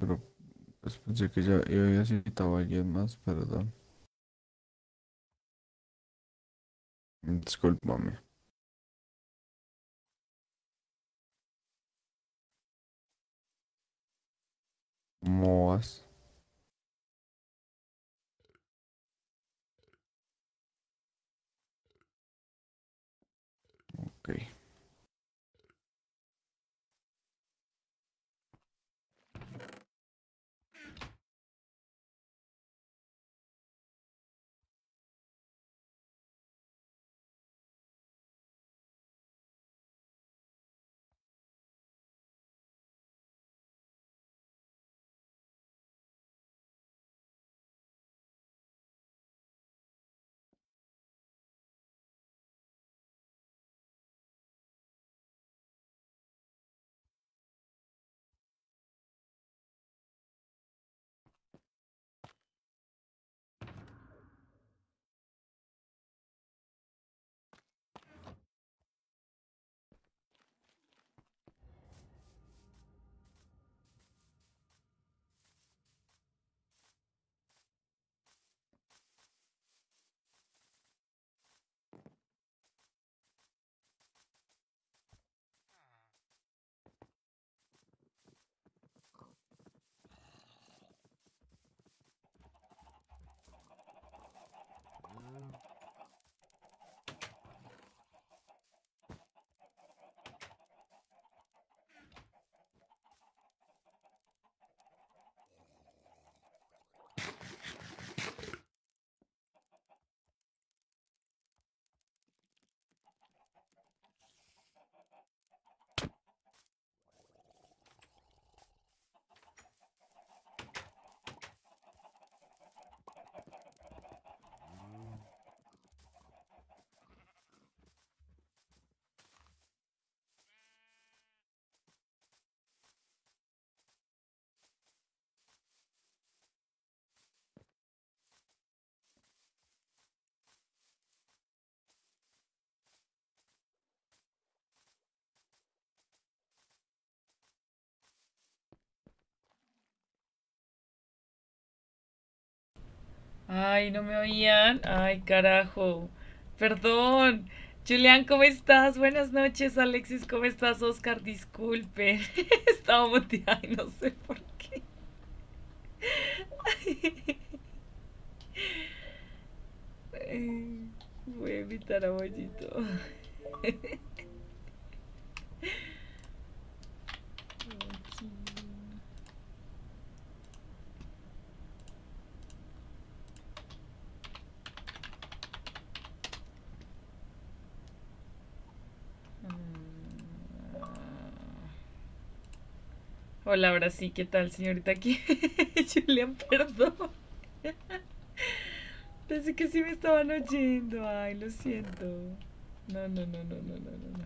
Pero pues pensé que ya había citado a alguien más, perdón. Discúlpame. ¿Cómo Ay, no me oían. Ay, carajo. Perdón. Julián, ¿cómo estás? Buenas noches, Alexis, ¿cómo estás? Oscar, disculpe. Estaba muteada y no sé por qué. Voy a invitar a Bollito. Hola, ahora sí, ¿qué tal, señorita? Aquí, Julián, perdón. Pensé que sí me estaban oyendo. Ay, lo siento. No, no, no, no, no, no, no. no.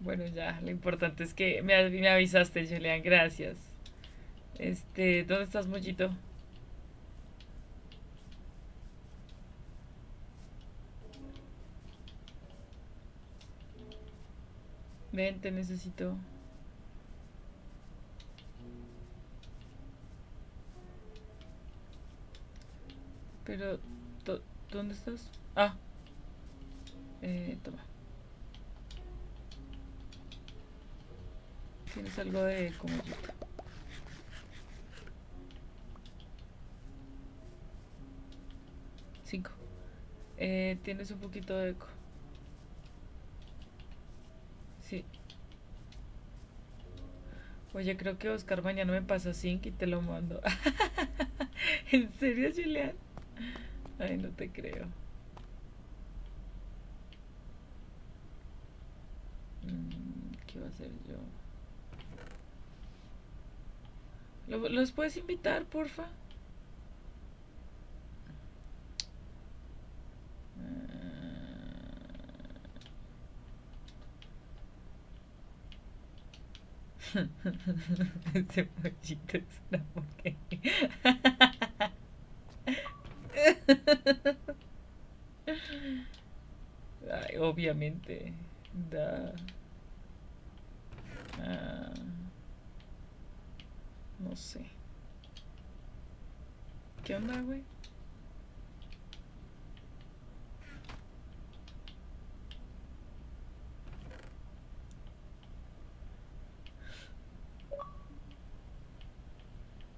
Bueno, ya, lo importante es que me, av- me avisaste, Julián, gracias. Este, ¿dónde estás, Mollito? Ven, te necesito. Pero, ¿dó- ¿dónde estás? Ah, eh, toma. Tienes algo de como Cinco. Eh, tienes un poquito de eco. Sí. Oye, creo que Oscar mañana me pasa zinc y te lo mando. ¿En serio, Julián? Ay, no te creo. Mm, ¿Qué va a hacer yo? ¿Lo- ¿Los puedes invitar, porfa? Ese pollito es una porquería. Obviamente. Da. Ah, no sé. ¿Qué onda, güey?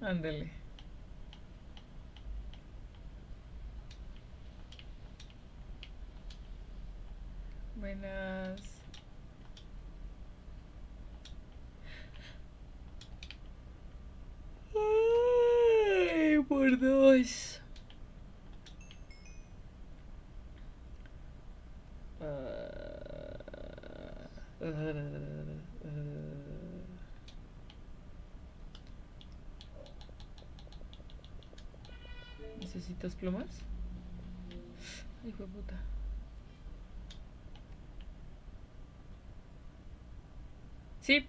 Ándele. Buenas. Ay, por dos. ¿Necesitas plumas? Hijo de puta. Sí.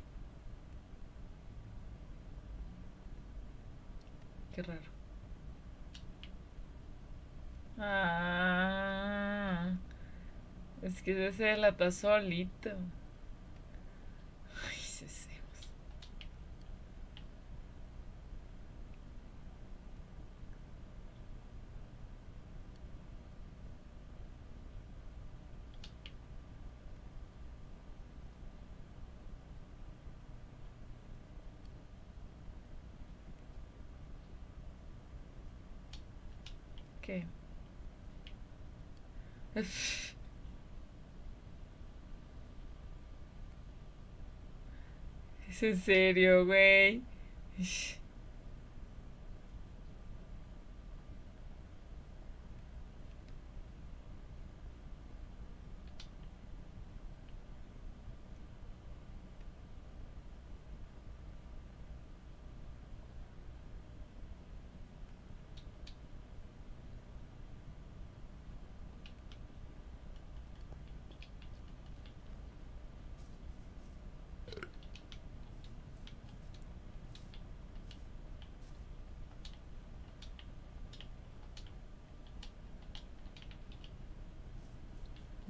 Qué raro. Ah, es que ese se delata solito. Ay, cesemos. ¿Qué? En serio, güey.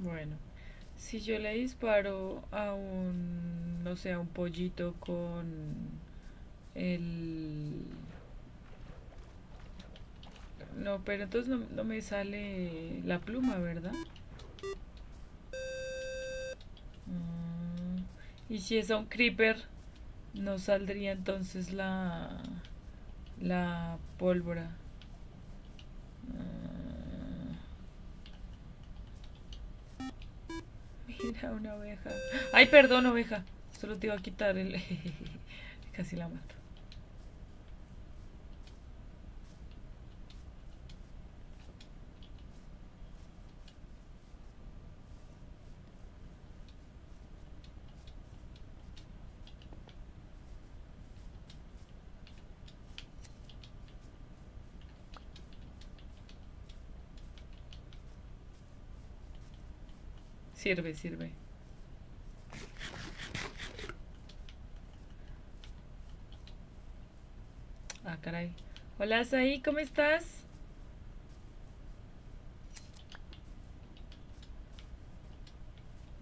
Bueno, si yo le disparo a un, no sé, a un pollito con el... No, pero entonces no, no me sale la pluma, ¿verdad? Mm, Y si es a un creeper, no saldría entonces la, la pólvora. Mm, Una oveja. Ay, perdón, oveja. Solo te iba a quitar el... Casi la mato. Sirve, sirve. Ah, caray. Hola, Saí, ¿cómo estás?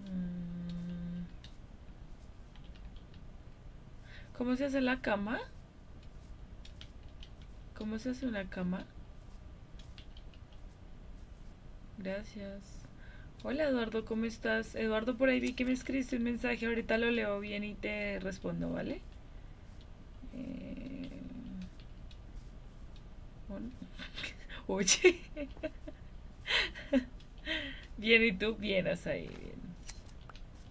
Mm, ¿Cómo se hace la cama? ¿Cómo se hace una cama? Gracias. Hola Eduardo, ¿cómo estás? Eduardo, por ahí vi que me escribiste un mensaje, ahorita lo leo bien y te respondo, ¿vale? Eh. Bien, ¿y tú? Bien, ahí, bien.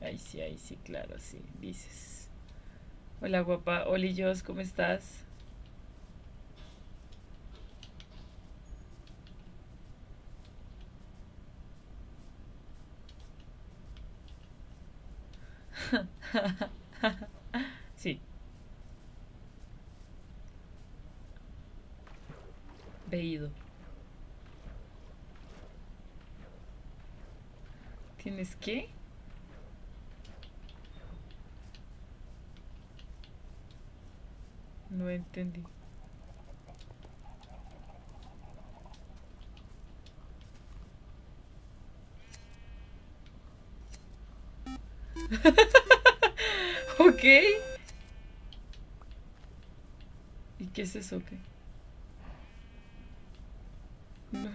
Ay, sí, ay, sí, claro, sí, dices. Hola, guapa. Oli Jos, ¿cómo estás? Sí. Veído. ¿Tienes qué? No entendí. Es eso? ¿Qué? No.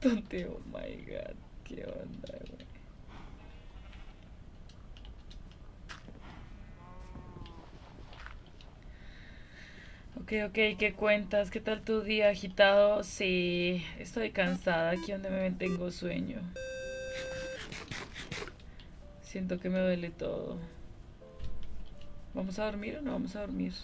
¿Dónde? Oh my god. ¿Qué onda, güey? Ok, ok, ¿qué cuentas? ¿Qué tal tu día agitado? Sí, estoy cansada. Aquí donde me tengo sueño. Siento que me duele todo. ¿Vamos a dormir o no vamos a dormir?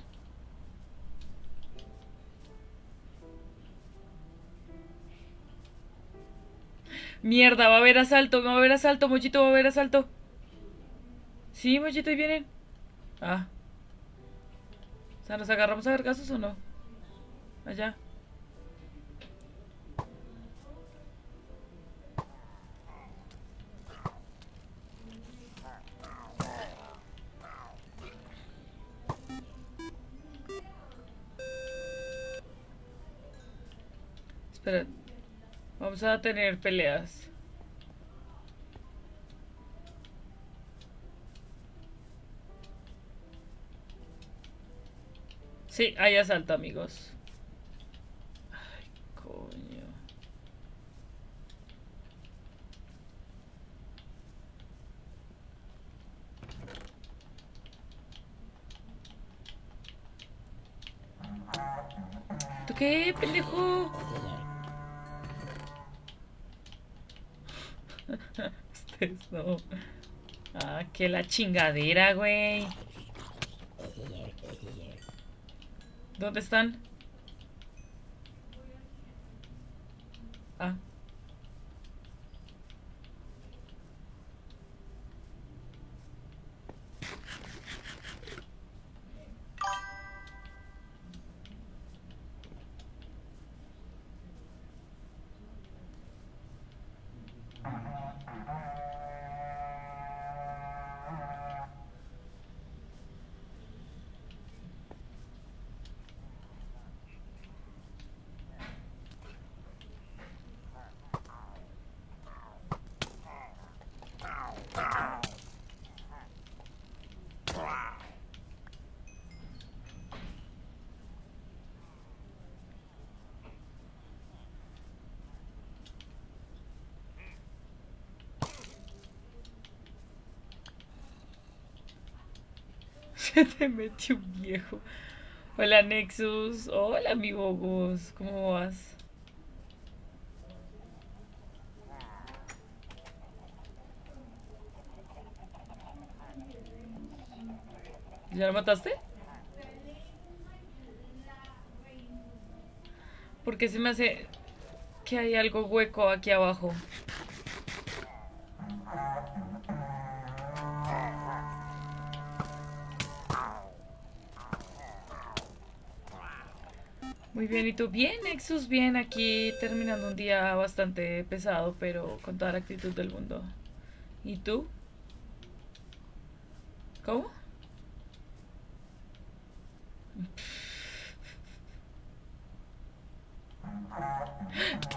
Mierda, va a haber asalto, va a haber asalto, Mochito, va a haber asalto. Sí, Mochito, ahí vienen. Ah. O sea, ¿nos agarramos a vergazos o no? Allá. A tener peleas. Sí, hay asalto, amigos. Ay, coño. ¿Tú qué, pendejo? Ustedes no. Ah, que la chingadera, güey. ¿Dónde están? Ah. Se te metió un viejo. Hola Nexus. Hola amigo Gus. ¿Cómo vas? ¿Ya lo mataste? Porque se me hace que hay algo hueco aquí abajo. Bien, ¿y tú? Bien, Nexus, bien, aquí terminando un día bastante pesado, pero con toda la actitud del mundo. ¿Y tú? ¿Cómo?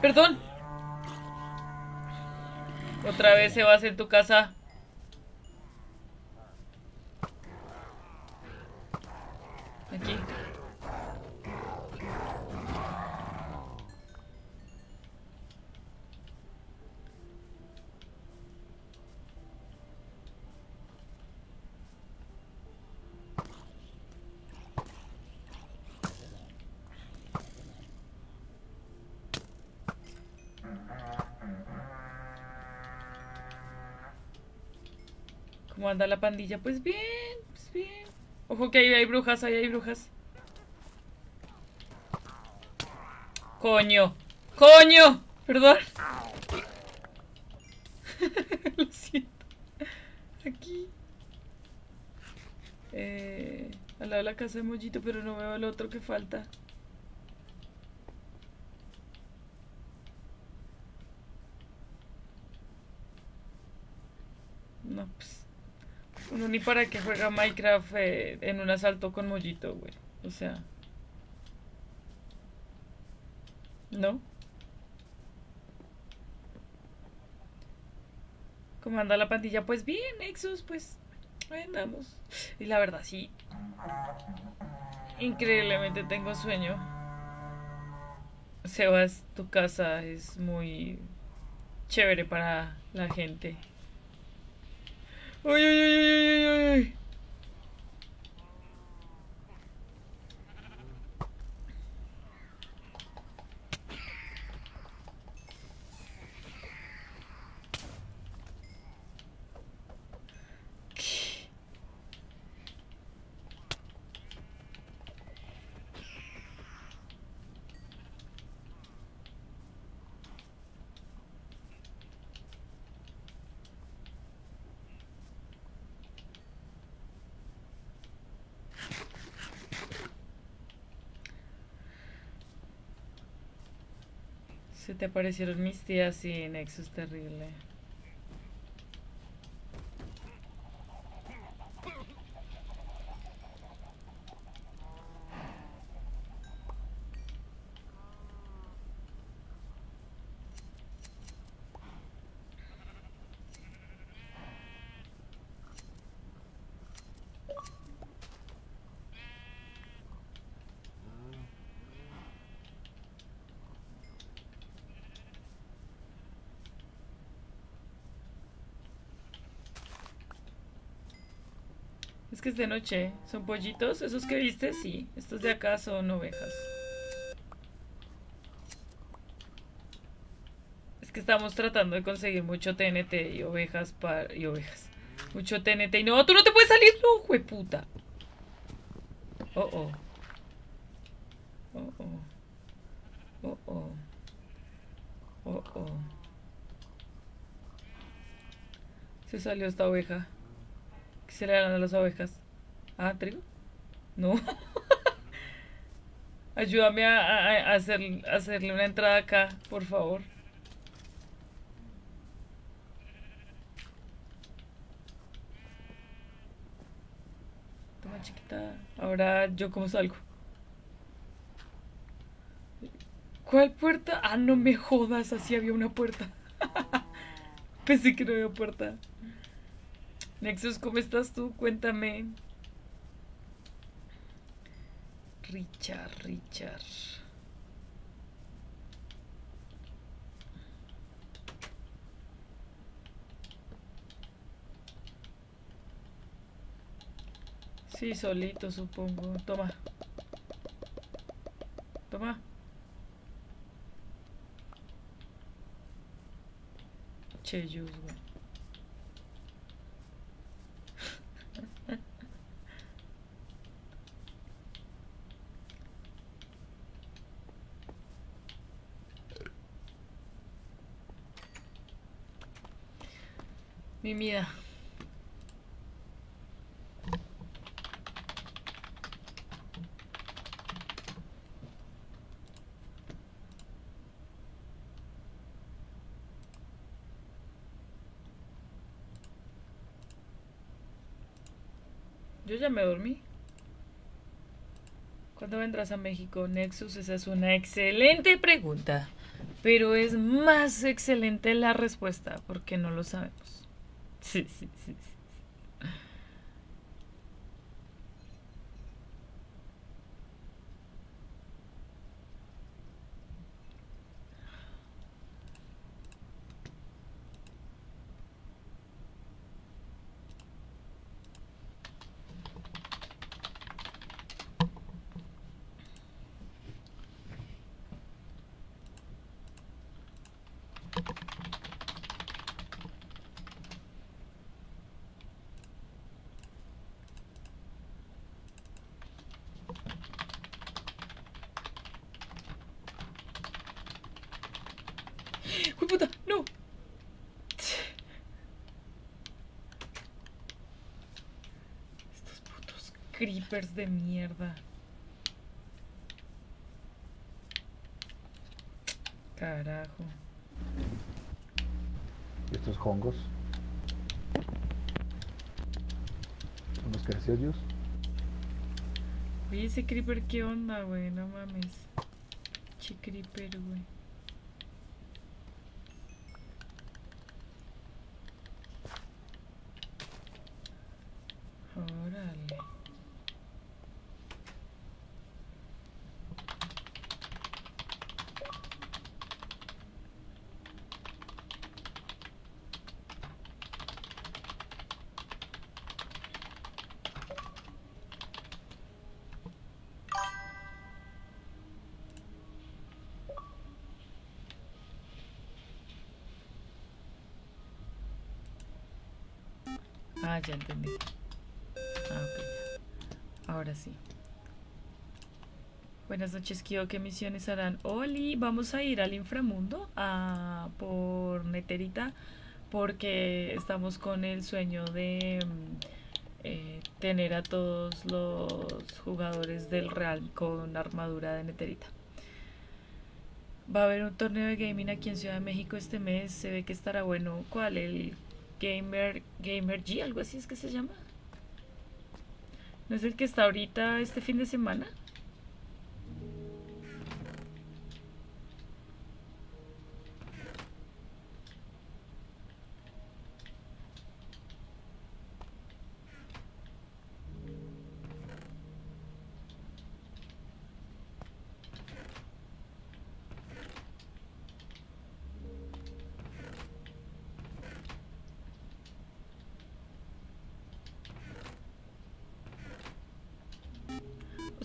Perdón. Otra vez se vas en tu casa. Aquí. ¿Cómo anda la pandilla? Pues bien, pues bien. Ojo que ahí hay brujas, ahí hay brujas. Coño. Coño. Perdón. Lo siento. Aquí. Eh, al lado de la casa de Mollito, pero no veo el otro que falta. No, pues. Uno para que juega Minecraft eh, en un asalto con Mollito, güey. O sea. ¿No? ¿Cómo anda la pandilla? Pues bien, Nexus, pues Venamos. Y la verdad, sí. Increíblemente tengo sueño. Sebas, tu casa es muy chévere para la gente. Uy, uy, uy, uy, uy, uy. Se te aparecieron mis tías y Nexus terrible. Es que es de noche. ¿Son pollitos? ¿Esos que viste? Sí. Estos de acá son ovejas. Es que estamos tratando de conseguir mucho TNT y ovejas para... y ovejas. Mucho TNT y no, tú no te puedes salir, no, jueputa. Oh, oh. Oh, oh. Oh, oh. Oh, oh. Se salió esta oveja. ¿Qué se le dan a las ovejas? Ah, trigo. No. Ayúdame a, hacer, a hacerle una entrada acá, por favor. Toma, chiquita. Ahora yo cómo salgo. ¿Cuál puerta? Ah, no me jodas, así había una puerta. Pensé que no había puerta. Nexus, ¿cómo estás tú? Cuéntame. Richard, Richard. Sí, solito, supongo. Toma. Toma. Cheyus, güey. Mi vida. Yo ya me dormí. ¿Cuándo vendrás a México, Nexus? Esa es una excelente pregunta. Pero es más excelente la respuesta, porque no lo sabemos. Sí, sí, sí. sí. ¡Uy, puta! ¡No! Estos putos creepers de mierda. Carajo. ¿Y estos hongos? ¿Son los criollos? Oye, ese creeper, ¿qué onda, güey? No mames. Che creeper, güey. Ah, ya entendí. Ah, ok. Ahora sí. Buenas noches, Kio. ¿Qué misiones harán? Oli, vamos a ir al inframundo a, por Neterita porque estamos con el sueño de mm, eh, tener a todos los jugadores del Real con armadura de Neterita. Va a haber un torneo de gaming aquí en Ciudad de México este mes. Se ve que estará bueno. ¿Cuál? El Gamer, Gamer G, algo así es que se llama. ¿No es el que está ahorita este fin de semana?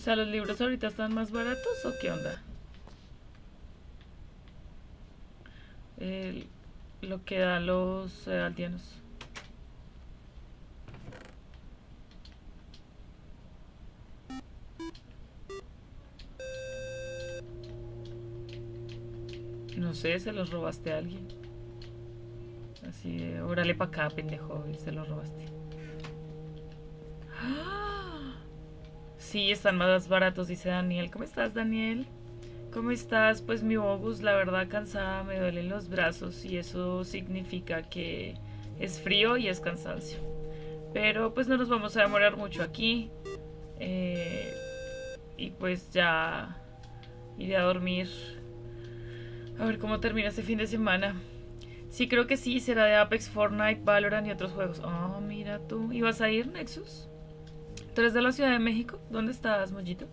Sea, ¿los libros ahorita están más baratos o qué onda? El- lo que dan los eh, aldeanos. No sé, se los robaste a alguien. Así órale pa' acá, pendejo, y se los robaste. Sí, están más baratos, dice Daniel. ¿Cómo estás, Daniel? ¿Cómo estás? Pues mi Bogus, la verdad, cansada, me duelen los brazos y eso significa que es frío y es cansancio. Pero pues no nos vamos a demorar mucho aquí. Eh, y pues ya iré a dormir. A ver cómo termina este fin de semana. Sí, creo que sí, será de Apex, Fortnite, Valorant y otros juegos. Oh, mira tú. ¿Y vas a ir, Nexus? ¿Tú eres de la Ciudad de México? ¿Dónde estás, Mollito?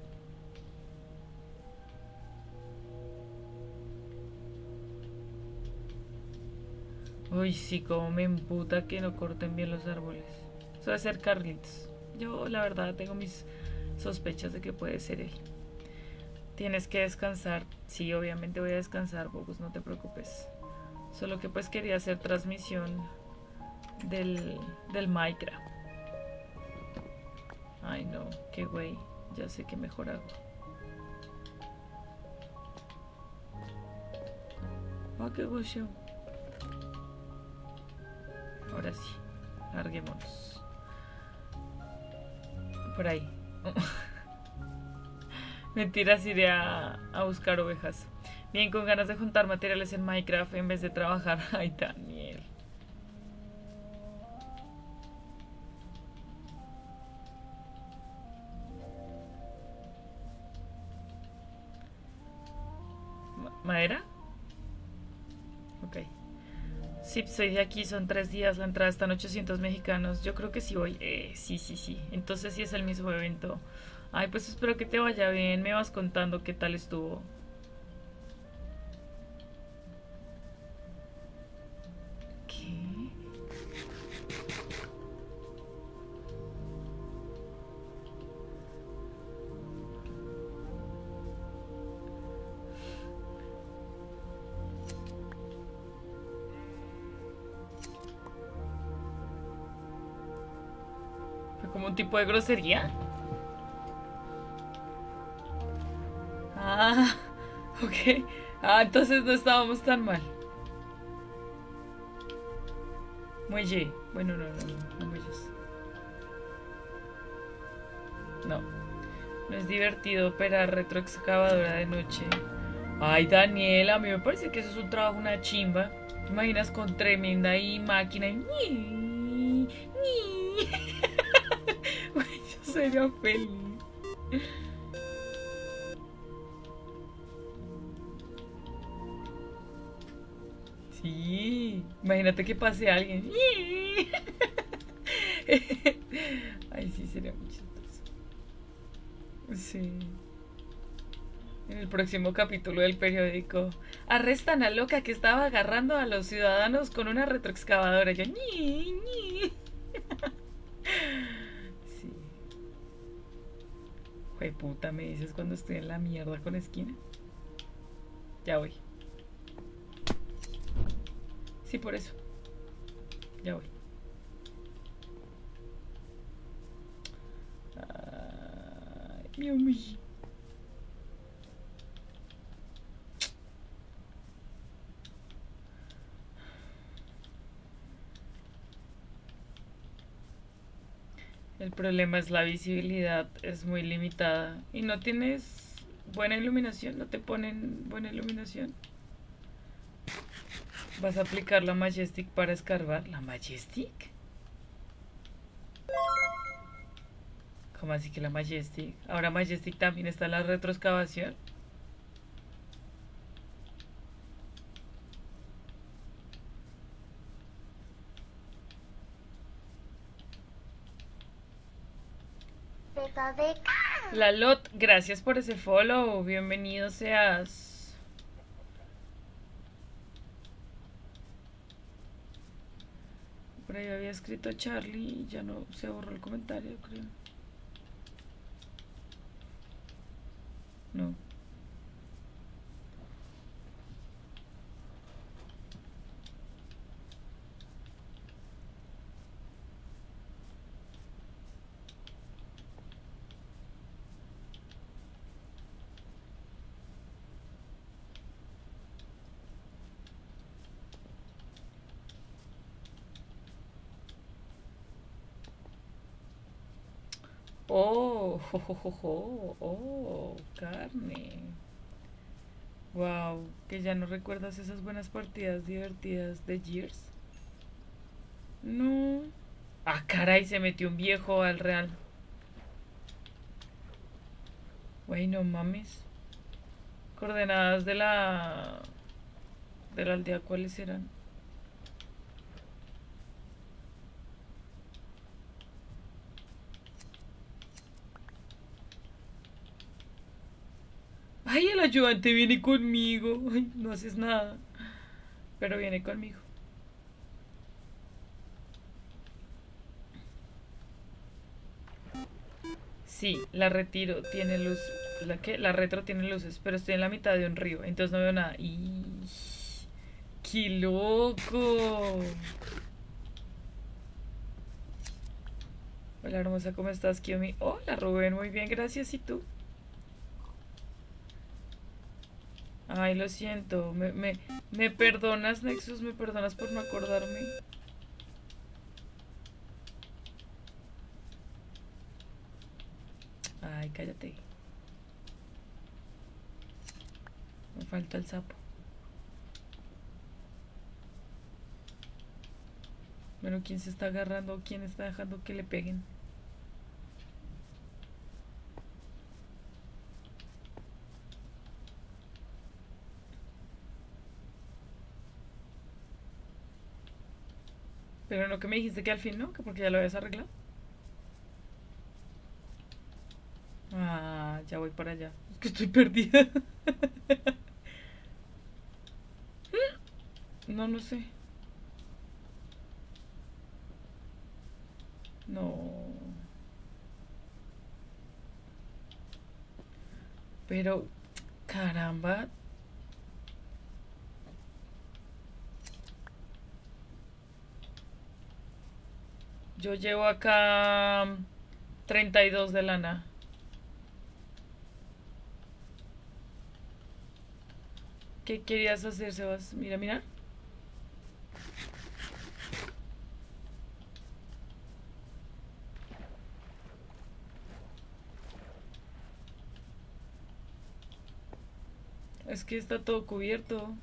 Uy, sí, como me emputa que no corten bien los árboles. Eso debe ser Carlitos. Yo, la verdad, tengo mis sospechas de que puede ser él. Tienes que descansar. Sí, obviamente voy a descansar, Bogus, no te preocupes. Solo que pues quería hacer transmisión del, del Minecraft. Ay, no, qué güey. Ya sé que mejor hago. Ah, qué gozo. Ahora sí, larguémonos. Por ahí. Mentiras, iré a, a buscar ovejas. Bien, con ganas de juntar materiales en Minecraft en vez de trabajar. Ay, Daniel. ¿Madera? Ok. Sí, soy de aquí, son tres días, la entrada están 800 mexicanos. Yo creo que sí voy. Eh, sí, sí, sí. Entonces sí es el mismo evento. Ay, pues espero que te vaya bien. Me vas contando qué tal estuvo. Tipo de grosería? Ah, ok. Ah, entonces no estábamos tan mal. Muelle. Bueno, no, no, no, no muelles. No. No es divertido operar retroexcavadora de noche. Ay, Daniela, a mí me parece que eso es un trabajo, una chimba. ¿Te imaginas con tremenda ahí máquina y... sería feliz. Sí, imagínate que pase alguien. Ay, sí, sería muy chistoso. Sí. En el próximo capítulo del periódico, arrestan a loca que estaba agarrando a los ciudadanos con una retroexcavadora. Yo, ñi, ñi. Jue puta, me dices cuando estoy en la mierda con esquina. Ya voy. Sí, por eso. Ya voy. Ay, me. El problema es la visibilidad, es muy limitada. Y no tienes buena iluminación, no te ponen buena iluminación. Vas a aplicar la Majestic para escarbar. ¿La Majestic? ¿Cómo así que la Majestic? Ahora Majestic también está en la retroexcavación. La Lot, gracias por ese follow. Bienvenido seas. Por ahí había escrito Charlie y ya no se borró el comentario, creo. No. Oh, jo, jo, jo. oh, carne. Wow, que ya no recuerdas esas buenas partidas divertidas de Gears. No. Ah, caray, se metió un viejo al real. Güey, no mames. Coordenadas de la. de la aldea, ¿cuáles eran? Ay, el ayudante viene conmigo. No haces nada. Pero viene conmigo. Sí, la retiro, tiene luz. ¿La qué? La retro tiene luces, pero estoy en la mitad de un río, entonces no veo nada. ¡Qué loco! Hola hermosa, ¿cómo estás, Kiyomi? Hola Rubén, muy bien, gracias. ¿Y tú? Ay, lo siento. ¿Me, me, me perdonas, Nexus? ¿Me perdonas por no acordarme? Ay, cállate. Me falta el sapo. Bueno, ¿quién se está agarrando? ¿Quién está dejando que le peguen? Pero no que me dijiste que al fin no, que porque ya lo habías arreglado. Ah, ya voy para allá. Es que estoy perdida. No, no sé. No. Pero, caramba. Yo llevo acá 32 de lana. ¿Qué querías hacer, Sebas? Mira, mira. Es que está todo cubierto.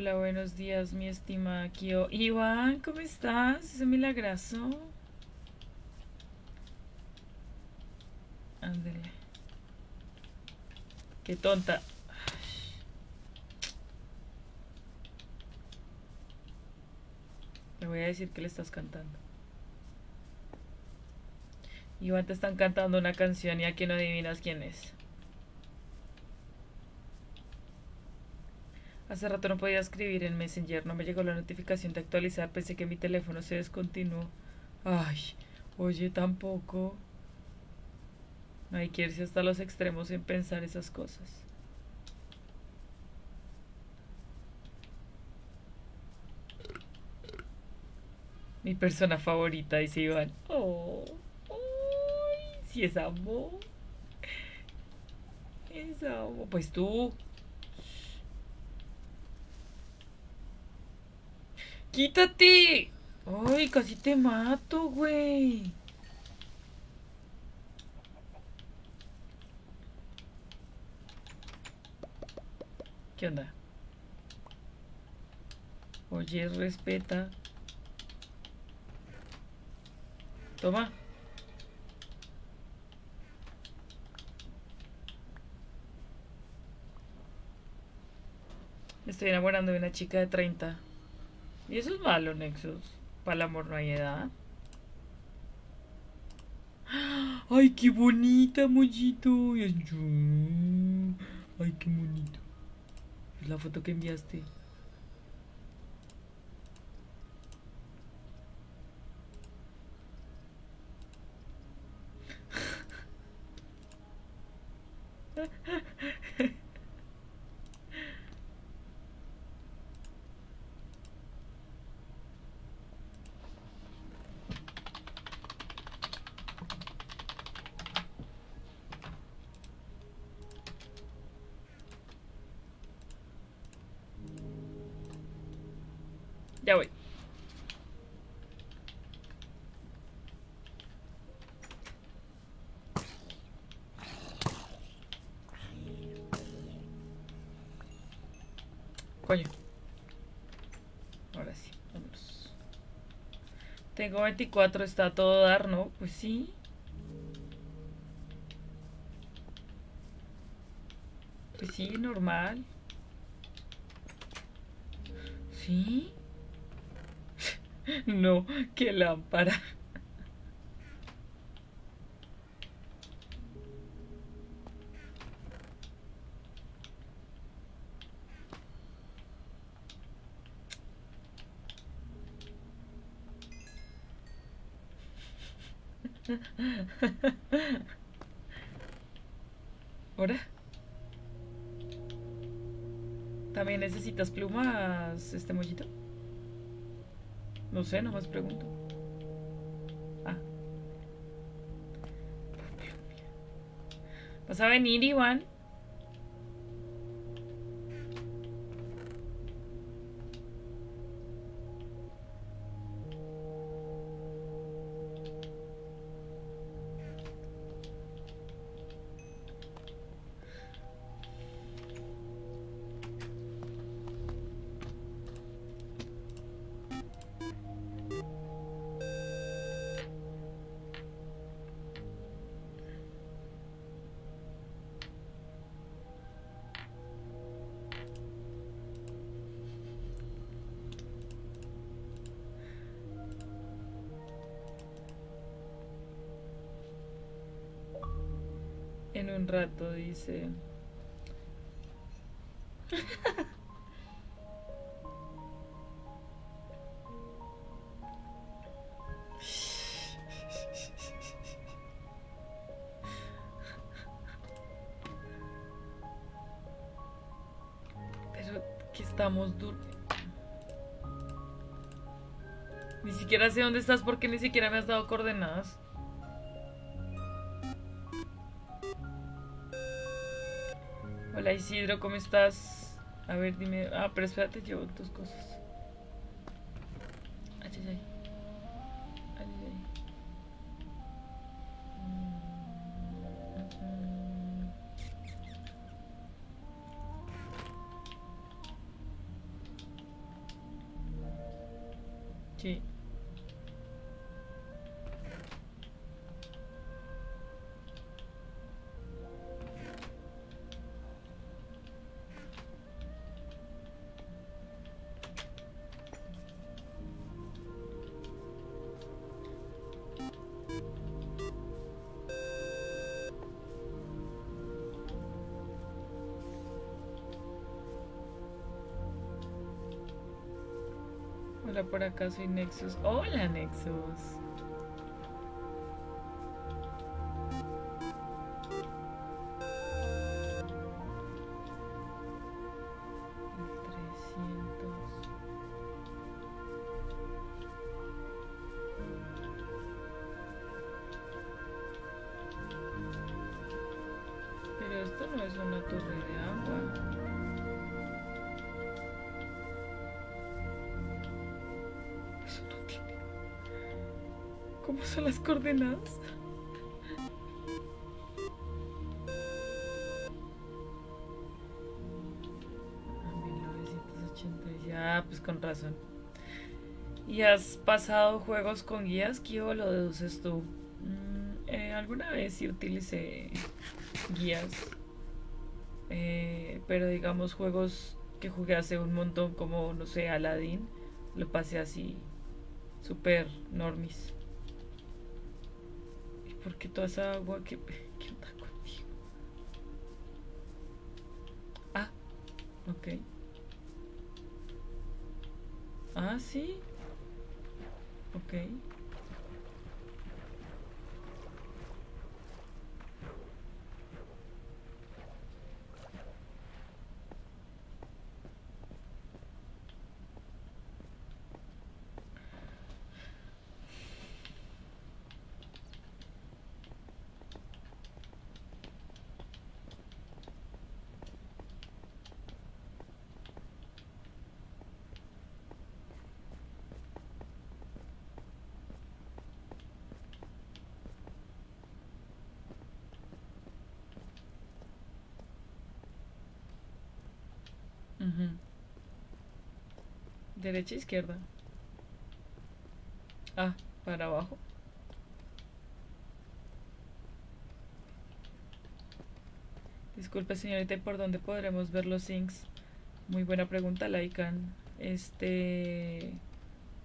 Hola, buenos días, mi estima Kio. Iván, ¿cómo estás? Ese milagroso. Ándele. Qué tonta. Le voy a decir que le estás cantando. Iván, te están cantando una canción y aquí no adivinas quién es. Hace rato no podía escribir en Messenger, no me llegó la notificación de actualizar, pensé que mi teléfono se descontinuó. Ay, oye, tampoco. No hay que irse hasta los extremos en pensar esas cosas. Mi persona favorita, dice Iván. Oh, oh si es amor. Es amor. Pues tú. ¡Quítate! ¡Ay, casi te mato, güey! ¿Qué onda? Oye, respeta. Toma. Estoy enamorando de una chica de 30. Y eso es malo, Nexus. Para el amor no hay edad. ¡Ay, qué bonita, mollito! Yo. ¡Ay, qué bonito! Es la foto que enviaste. Ya voy. Coño. Ahora sí, vámonos. Tengo 24, está todo dar, ¿no? Pues sí. Pues sí, normal. ¿Sí? No, qué lámpara. ¿Ahora? ¿También necesitas este mollito? No sé, nomás pregunto. Ah. ¿Vas a venir, Iván? Pero que estamos durmiendo. Ni siquiera sé dónde estás porque ni siquiera me has dado coordenadas. Isidro, ¿cómo estás? A ver, dime. Ah, pero espérate, llevo tus cosas. Por acá soy Nexus. Hola, Nexus. Son las coordenadas? Ah, pues con razón. ¿Y has pasado juegos con guías? ¿Qué o lo deduces tú? Mm, eh, alguna vez sí utilicé guías. Eh, pero digamos juegos que jugué hace un montón como, no sé, Aladdin. Lo pasé así. Super normis. ¿Y por qué toda esa agua? ¿Qué, Derecha, izquierda. Ah, para abajo. Disculpe, señorita, ¿por dónde podremos ver los links? Muy buena pregunta, Laikan. Este.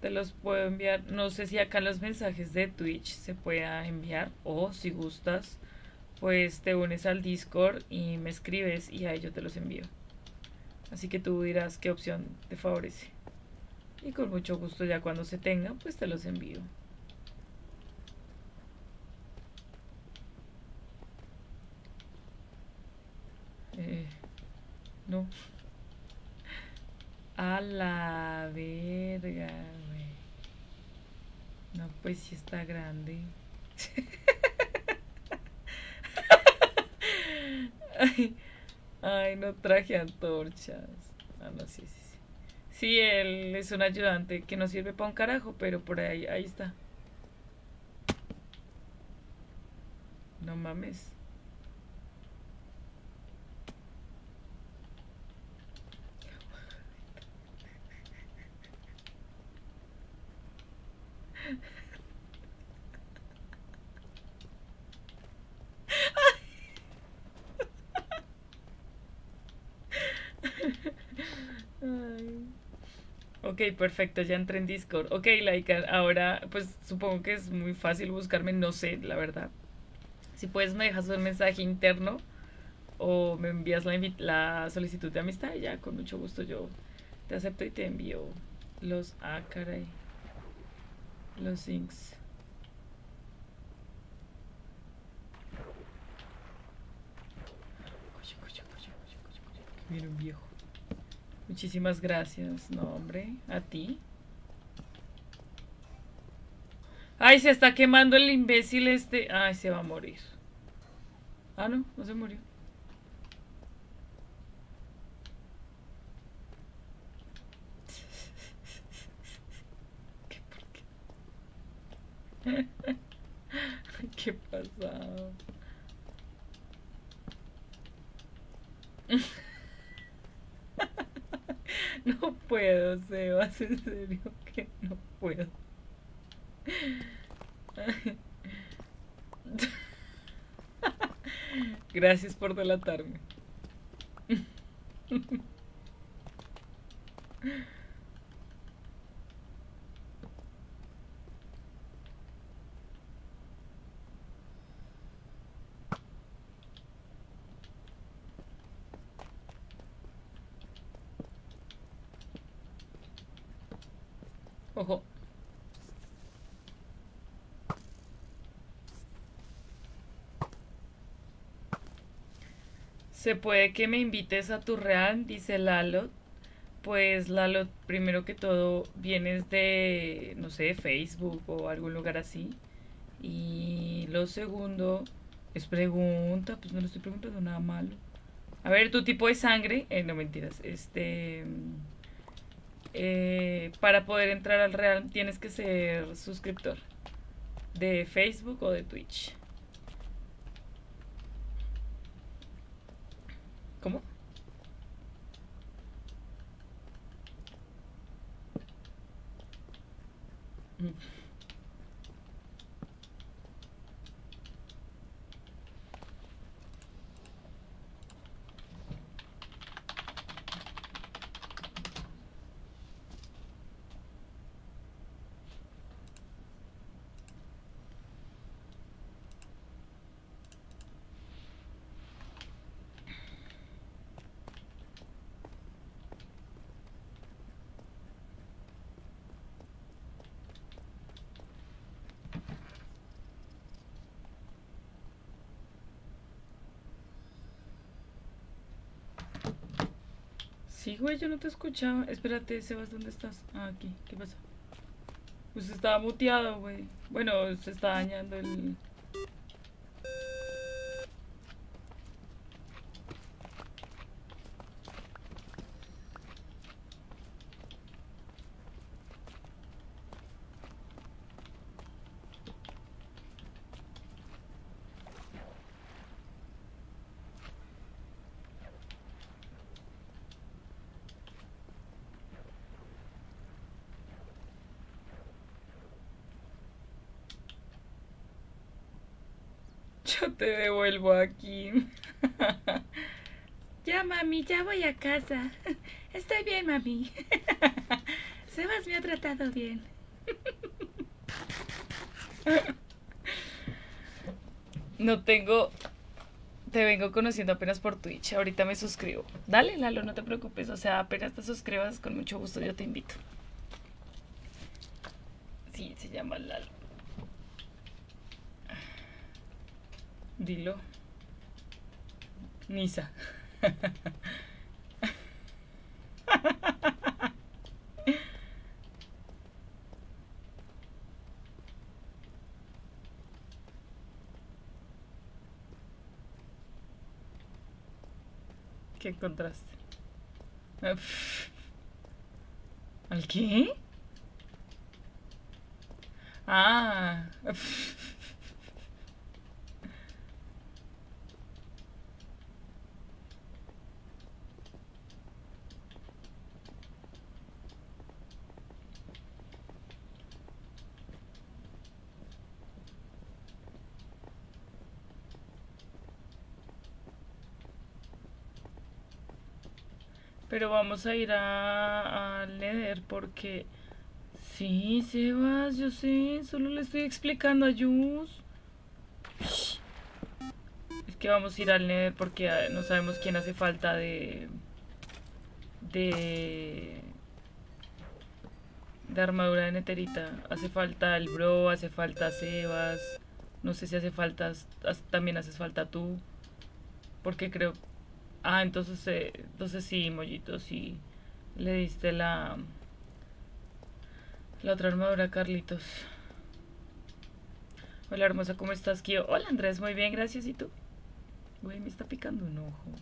Te los puedo enviar. No sé si acá los mensajes de Twitch se pueda enviar. O si gustas, pues te unes al Discord y me escribes y ahí yo te los envío. Así que tú dirás qué opción te favorece. Y con mucho gusto ya cuando se tenga, pues te los envío. Eh, no. A la verga, güey. No, pues sí está grande. Ay. Ay, no traje antorchas. Ah, no, sí, sí, sí. Sí, él es un ayudante que no sirve para un carajo, pero por ahí, ahí está. No mames. Perfecto, ya entré en Discord. Ok, Laika, ahora pues supongo que es muy fácil buscarme, no sé, la verdad. Si puedes me dejas un mensaje interno o me envías la, solicitud de amistad ya con mucho gusto yo te acepto y te envío los... Ah, caray. Los links. Mira un viejo. Muchísimas gracias. No, hombre, a ti. Ay, se está quemando el imbécil este. Ay, se va a morir. Ah, no, no se murió. ¿Qué, por qué? ¿Qué pasa? No puedo, Sebas, en serio que no puedo. Gracias por delatarme. Ojo. Se puede que me invites a tu real, dice Lalo. Pues Lalo, primero que todo, vienes de, no sé, Facebook o algún lugar así. Y lo segundo es pregunta, pues no le estoy preguntando nada malo. A ver, tu tipo de sangre, eh, no mentiras, este... Eh, para poder entrar al Real tienes que ser suscriptor. de Facebook o de Twitch. ¿Cómo? Mm. Sí, güey, yo no te escuchaba. Espérate, Sebas, ¿dónde estás? Ah, aquí. ¿Qué pasa? Pues estaba muteado, güey. Bueno, se está dañando el... Yo te devuelvo aquí. ya, mami, ya voy a casa. Estoy bien, mami. Sebas me ha tratado bien. no tengo... Te vengo conociendo apenas por Twitch. Ahorita me suscribo. Dale, Lalo, no te preocupes. O sea, apenas te suscribas, con mucho gusto yo te invito. Sí, se llama Lalo. Dilo. Nisa. ¿Qué encontraste? ¿Al qué? Ah. Pero vamos a ir a, a Nether porque... Sí, Sebas, yo sé, solo le estoy explicando a Yus. Es que vamos a ir al Nether porque no sabemos quién hace falta de... De... De armadura de neterita. Hace falta el bro, hace falta Sebas. No sé si hace falta... También haces falta tú. Porque creo Ah, entonces, eh, entonces sí, Mollito, sí. Le diste la... La otra armadura Carlitos. Hola, hermosa, ¿cómo estás, Kio? Hola, Andrés, muy bien, gracias. ¿Y tú? Güey, me está picando un ojo.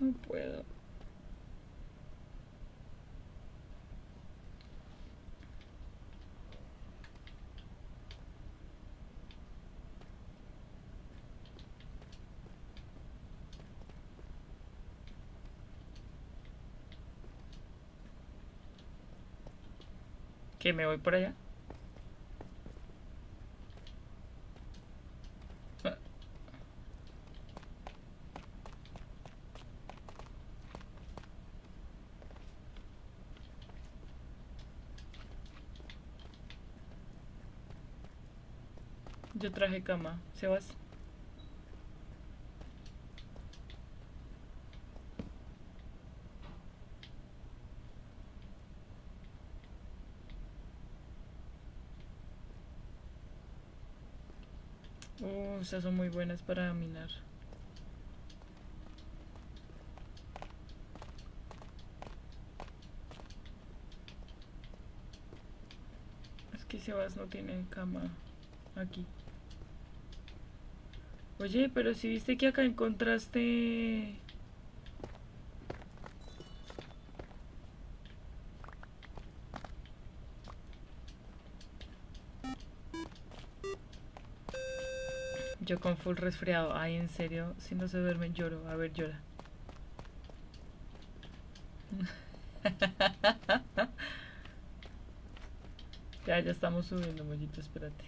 No puedo. Que me voy por allá. Yo traje cama. Sebas. Uh, estas son muy buenas para minar. Es que Sebas no tiene cama aquí. Oye, pero si viste que acá encontraste... Yo con full resfriado. Ay, en serio, si no se duerme lloro. A ver, llora. ya, ya estamos subiendo, mollito, espérate.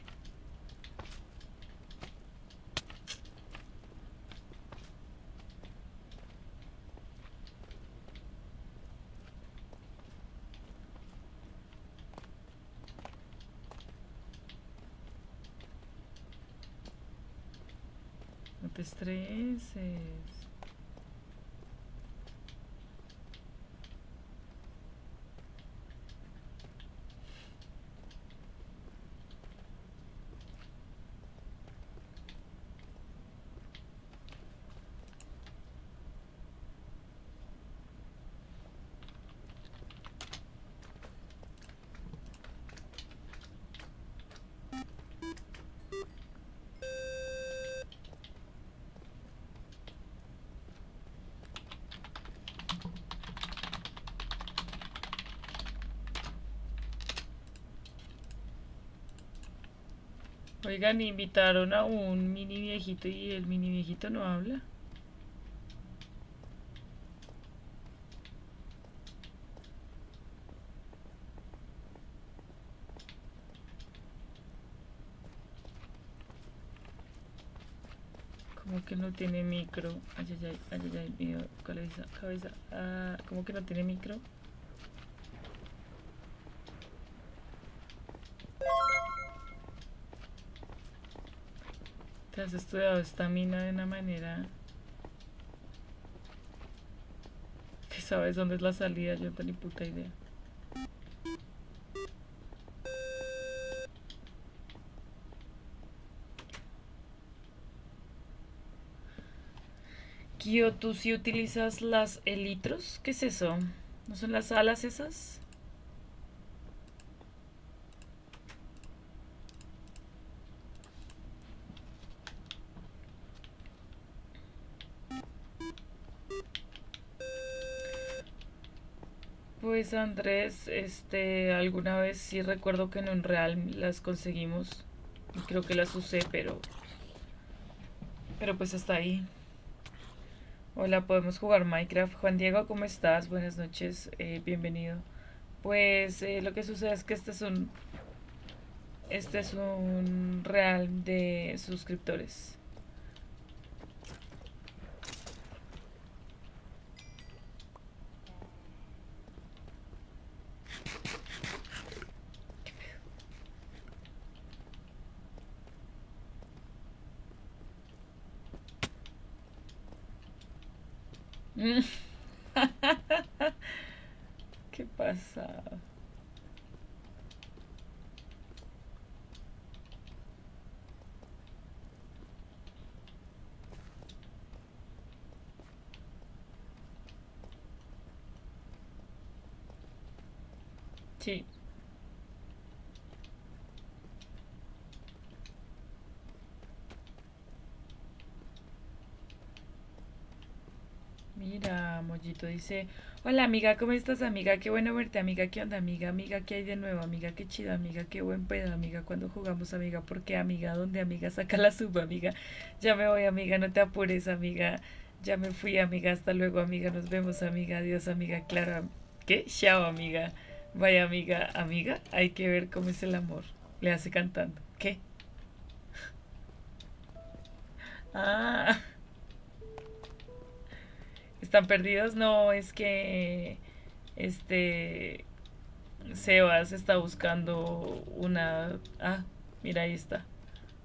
No te estreses. Oigan, invitaron a un mini viejito y el mini viejito no habla. Como que no tiene micro. Ay, ay, ay, ay, ay, mío, cabeza, cabeza. Ah, como que no tiene micro. Has estudiado esta mina de una manera que sabes dónde es la salida, yo no tengo ni puta idea. Kio, ¿tú sí utilizas las elitros? ¿Qué es eso? ¿No son las alas esas? Andrés, este, alguna vez sí recuerdo que en un real las conseguimos creo que las usé, pero, pero pues hasta ahí. Hola, podemos jugar Minecraft. Juan Diego, ¿cómo estás? Buenas noches, eh, bienvenido. Pues eh, lo que sucede es que este es un, este es un real de suscriptores. Mm. ¿Qué pasa? Sí. Dice, hola amiga, ¿cómo estás amiga? Qué bueno verte amiga, ¿qué onda amiga? Amiga, ¿qué hay de nuevo amiga? Qué chido amiga, qué buen pedo amiga, cuando jugamos amiga? ¿Por qué amiga? ¿Dónde amiga? Saca la sub amiga. Ya me voy amiga, no te apures amiga. Ya me fui amiga, hasta luego amiga, nos vemos amiga, adiós amiga, claro. ¿Qué? Chao amiga. Vaya amiga, amiga, hay que ver cómo es el amor. Le hace cantando. ¿Qué? Ah. ¿Están perdidos? No, es que este Sebas está buscando una ah, mira ahí está.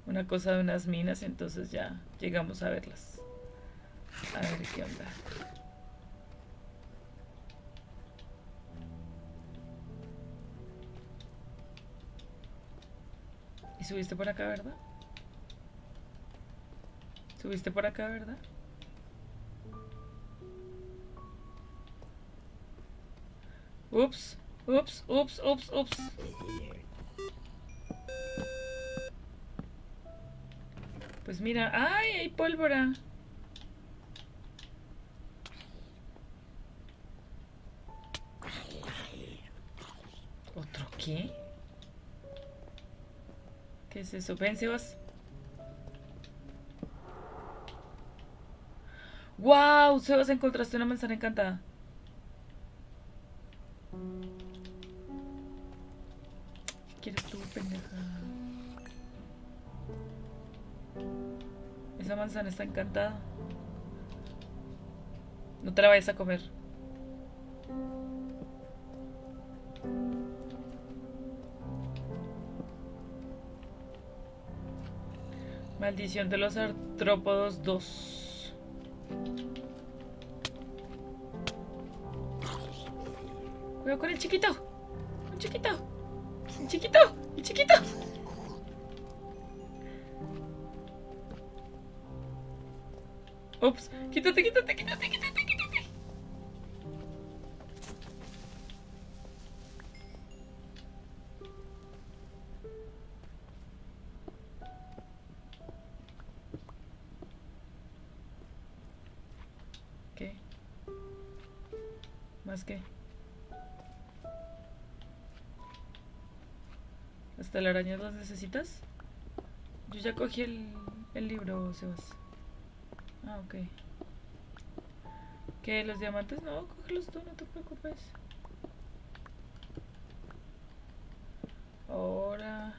Una cosa de unas minas, entonces ya llegamos a verlas. A ver qué onda. ¿Y subiste por acá, verdad? ¿Subiste por acá, verdad? Ups, ups, ups, ups, ups. Pues mira, ¡ay! Hay pólvora. ¿Otro qué? ¿Qué es eso? Ven, Sebas. ¡Wow! Sebas, encontraste una manzana encantada. ¿Qué quieres tú, pendeja? Esa manzana está encantada. No te la vayas a comer. Maldición de los artrópodos 2. Cuidado con el chiquito. Un chiquito. Un chiquito. Un chiquito. Ups. Quítate, quítate, quítate, quítate, telarañas las necesitas? Yo ya cogí el, el libro, Sebas. Ah, ok. ¿Qué? ¿Los diamantes? No, cógelos tú, no te preocupes. Ahora.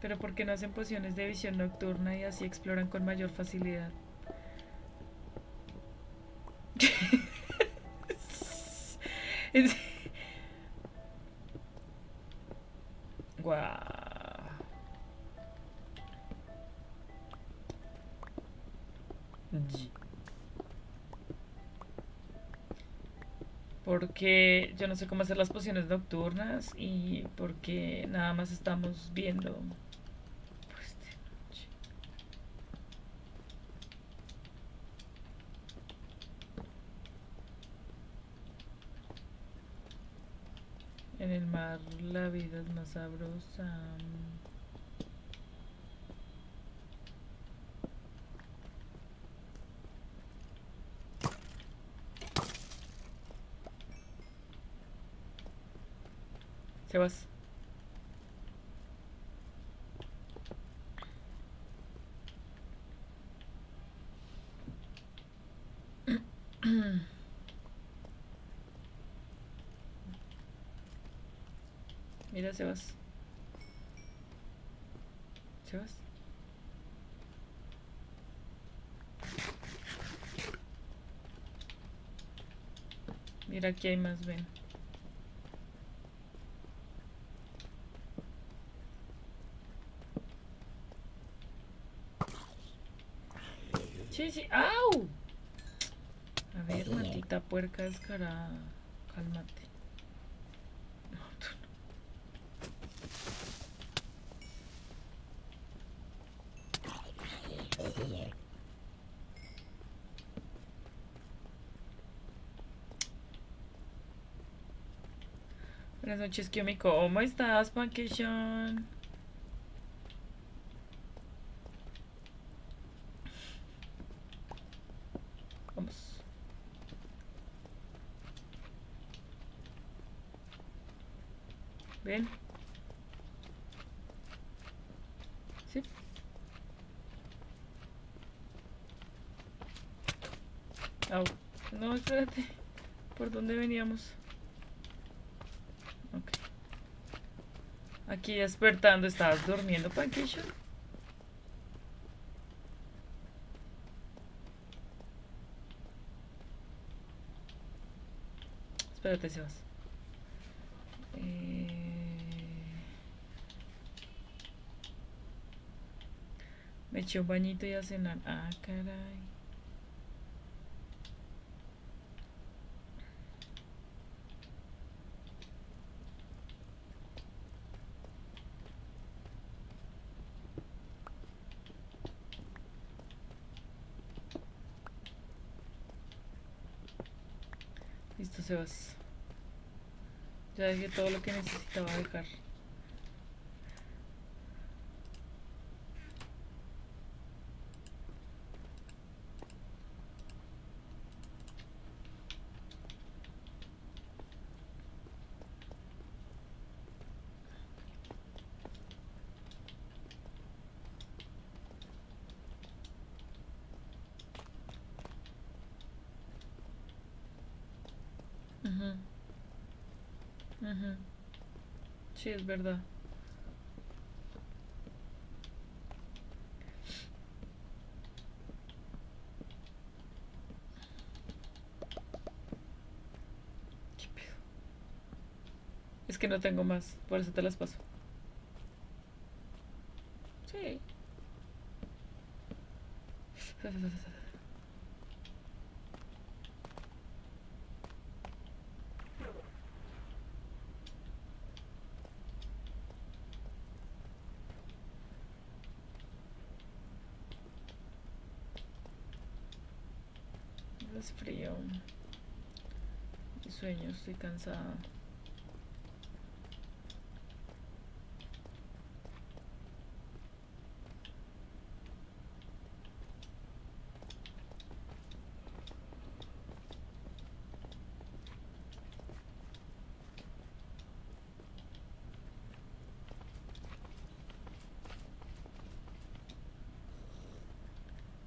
Pero ¿por qué no hacen pociones de visión nocturna y así exploran con mayor facilidad? Porque yo no sé cómo hacer las pociones nocturnas y porque nada más estamos viendo pues de noche. En el mar la vida es más sabrosa. Sebas. Mira, Sebas. Sebas. Mira, aquí hay más, ven. Sí, sí. ¡Au! A ver, maldita puerca descarada. Cálmate. No, tú no. Buenas noches, Kiomi. ¿Cómo estás, Pankation? Vamos. Ven. Sí. No, espérate. ¿Por dónde veníamos? Ok. Aquí despertando. ¿Estabas durmiendo, Pankation? Espérate, Sebas. Eh... Me eché un bañito y a cenar. Ah, caray. Listo, Sebas. Ya dejé todo lo que necesitaba dejar. Sí, es verdad. Es que no tengo más, por eso te las paso. Sí. Es frío. Y sueño, estoy cansada.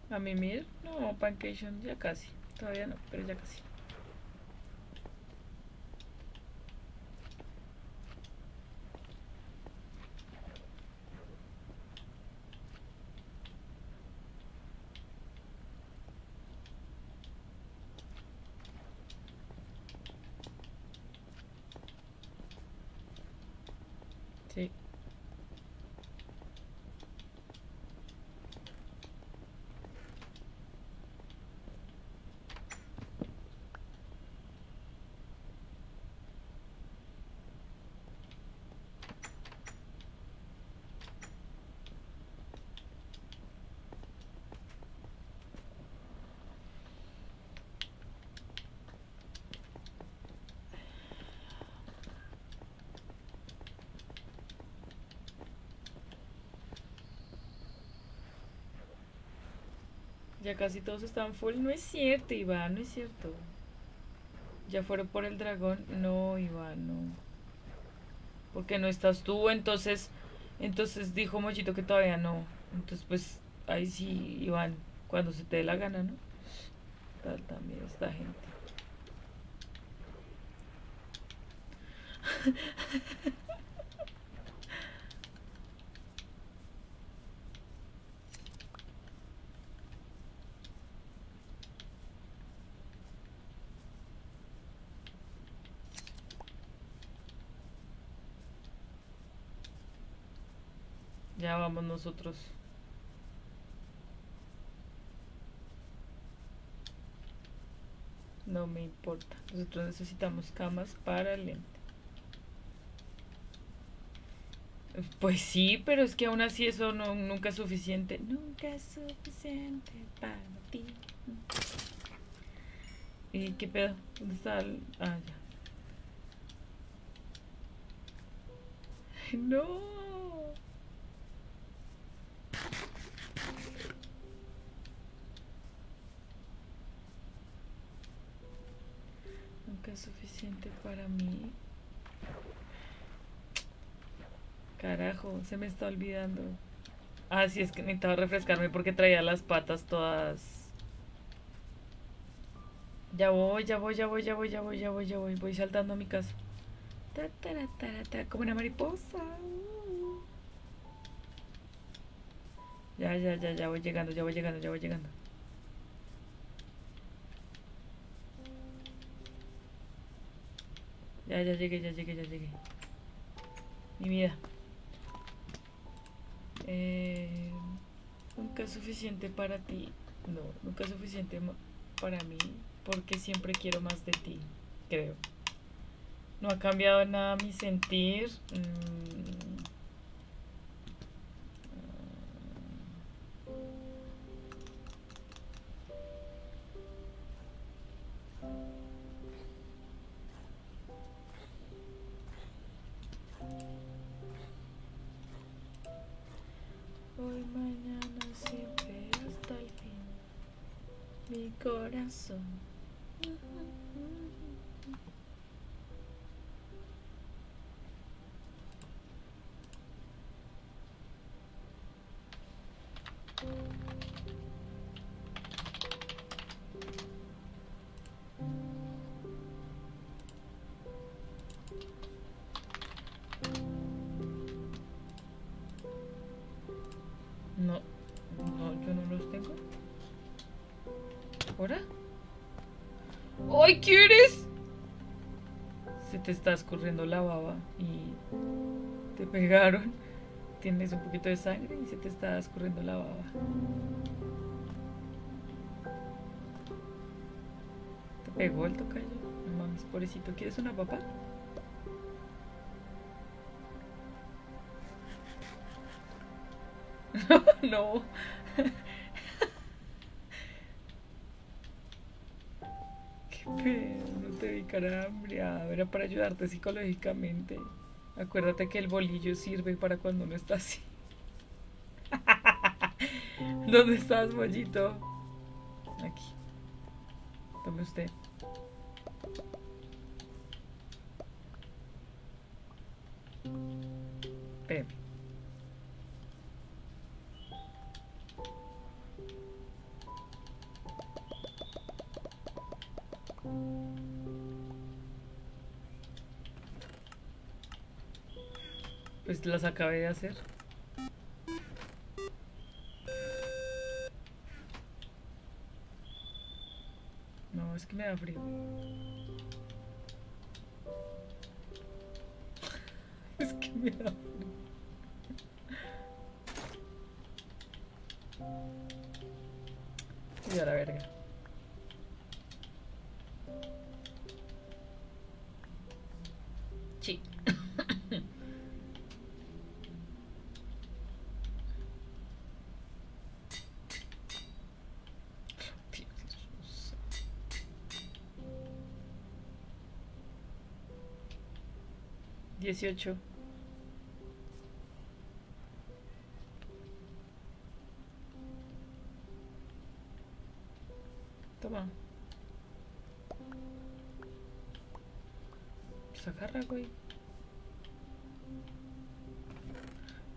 A mimir, no, Pancation ya casi. Todavía no, pero ya casi. Sí. Ya casi todos están full. No es cierto, Iván, no es cierto. Ya fueron por el dragón. No, Iván, no. Porque no estás tú, entonces. Entonces dijo Mochito que todavía no. Entonces, pues, ahí sí, Iván, cuando se te dé la gana, ¿no? Tal también esta gente. Nosotros. No me importa. Nosotros necesitamos camas para el lente. Pues sí, pero es que aún así eso no, nunca es suficiente. Nunca es suficiente para ti. ¿Y qué pedo? ¿Dónde está el...? Ah, ya. No. Nunca es para mí. Carajo, se me está olvidando. Ah, sí, es que necesitaba refrescarme porque traía las patas todas. Ya voy, ya voy, ya voy, ya voy, ya voy, ya voy, ya voy. Voy saltando a mi casa. Ta, tara, tara, como una mariposa. Ya, ya, ya, ya voy llegando, ya voy llegando, ya voy llegando. Ya, ya llegué, ya llegué, ya llegué. Mi vida. Eh, nunca es suficiente para ti. No, nunca es suficiente para mí. Porque siempre quiero más de ti, creo. No ha cambiado nada mi sentir. mm, mañana, siempre, hasta el fin. Mi corazón. ¡Ay, qué eres! Se te está escurriendo la baba y te pegaron. Tienes un poquito de sangre y se te está escurriendo la baba. Te pegó el tocayo. No mames, pobrecito. ¿Quieres una papa? no. Qué pedo, no te vi cara hambriada. Era para ayudarte psicológicamente. Acuérdate que el bolillo sirve para cuando no estás así. ¿Dónde estás, mollito? Aquí. Tome usted. Espérame. Pues las acabé de hacer. No, es que me da frío. es que me da frío. Y a la verga. 18. Toma. Pues güey.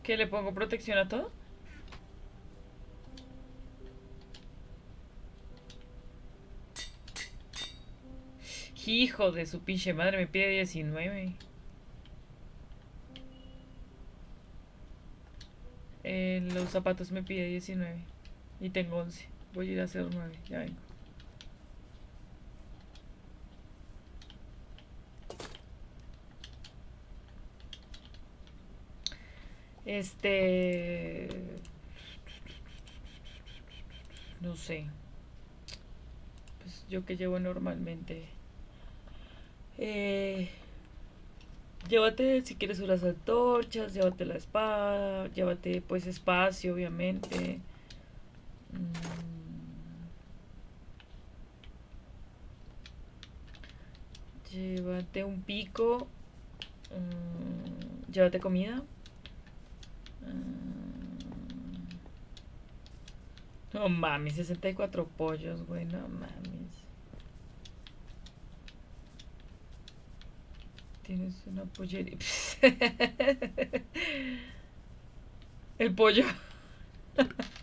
¿Qué le pongo protección a todo? Hijo de su pinche madre, me pide 19. Los zapatos me pide 19. Y tengo 11. Voy a ir a hacer 9. Ya vengo. Este. No sé. Pues yo que llevo normalmente. Eh, llévate, si quieres, unas antorchas, llévate la espada, llévate pues espacio, obviamente. Mm. Llévate un pico. Mm, llévate comida. Mm. No mames, 64 pollos, güey, no mames. Tienes una pollería. El pollo.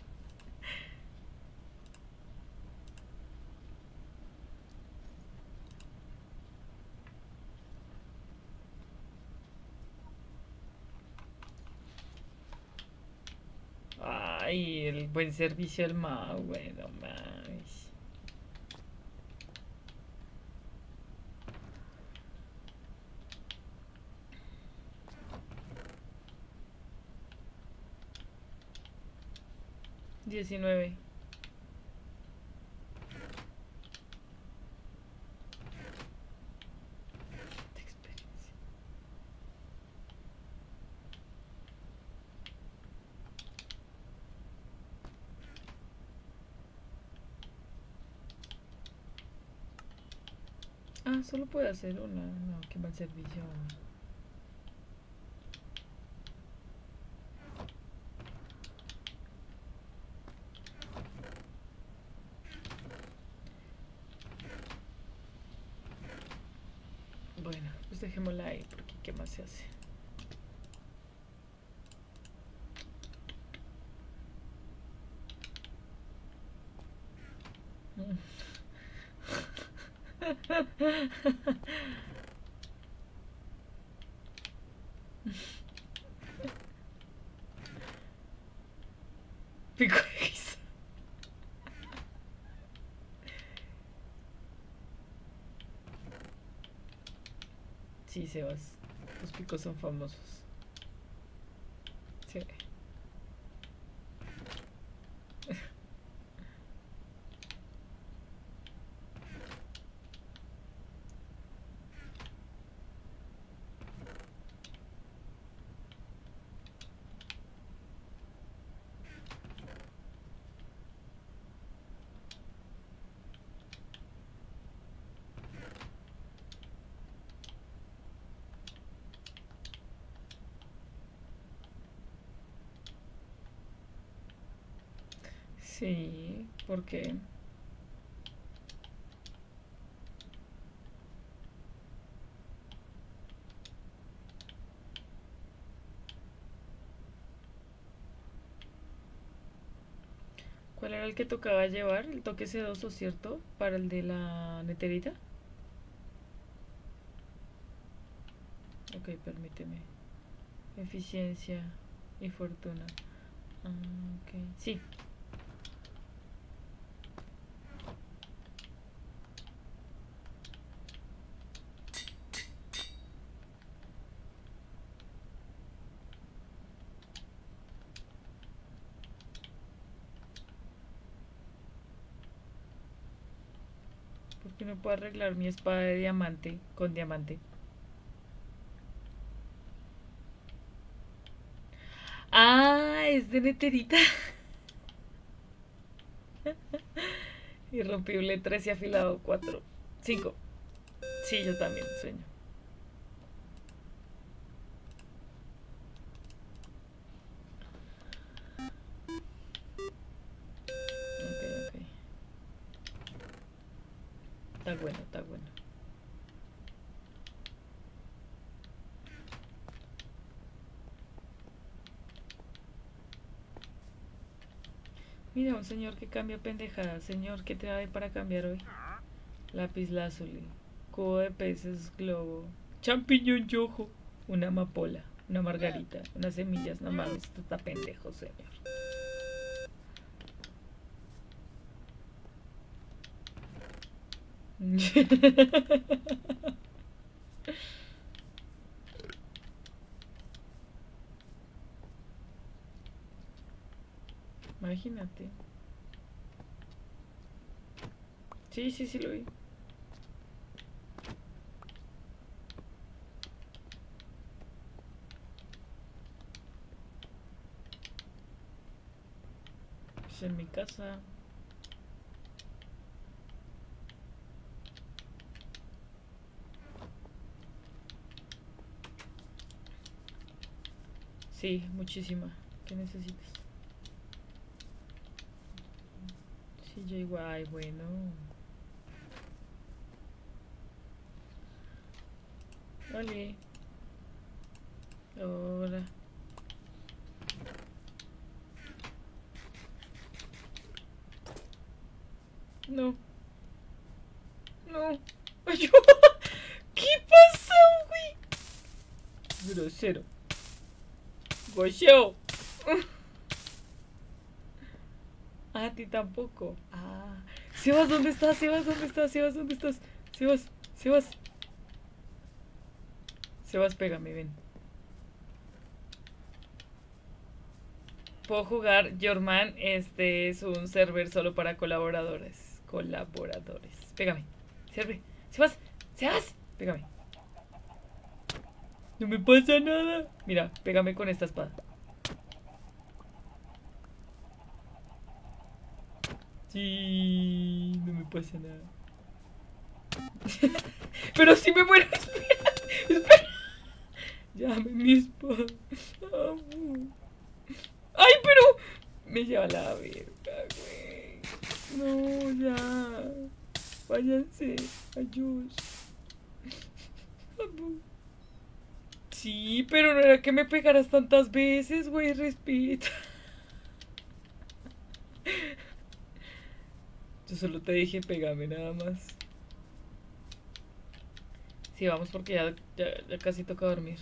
Ay, el buen servicio al Mao, güey, no 19. Ah, solo puedo hacer una. No, que mal servicio. Pico de guisa. Sí, Los picos son famosos. Sí, ¿por qué? ¿Cuál era el que tocaba llevar? El toque sedoso, ¿cierto? Para el de la neterita. Ok, permíteme. Eficiencia y fortuna. Ah, ok. Sí, que no puedo arreglar mi espada de diamante con diamante. Ah, es de neterita. Irrompible 3 y afilado 4. 5. Sí, yo también sueño. Está bueno, está bueno. Mira, un señor que cambia pendejada. Señor, ¿qué da para cambiar hoy? Lápiz lazuli. Cubo de peces, globo. Champiñón yojo. Una amapola. Una margarita. Unas semillas. No mames, esto está pendejo, señor. Imagínate. Sí, sí, sí lo vi. Pues en mi casa. Sí, muchísima. ¿Qué necesitas? Sí, yo igual, bueno. Vale. Hola. No. No. Ayuda. ¿Qué pasó, güey? Grosero. Goyo. A ti tampoco. Ah. Sebas, ¿dónde estás? Sebas, ¿dónde estás? Sebas, ¿dónde estás? Sebas, Sebas. Sebas, pégame, ven. Puedo jugar Yorman. Este es un server solo para colaboradores. Colaboradores. Pégame. Serve. Sebas, Sebas, pégame. No me pasa nada. Mira, pégame con esta espada. Sí, no me pasa nada. Pero si me muero, espera, espera. Llame mi espada. Ay, pero me lleva la verga, güey. No, ya. Váyanse. Adiós. Sí, pero no era que me pegaras tantas veces, güey, respeta. Yo solo te dije pégame nada más. Sí, vamos porque ya, ya casi toca dormir.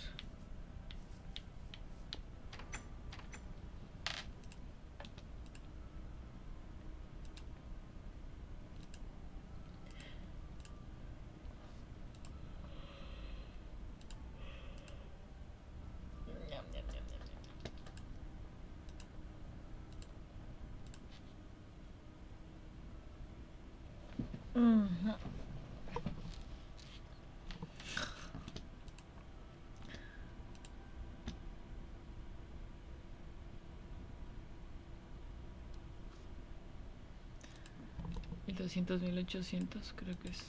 Mil doscientos, mil ochocientos, creo que es.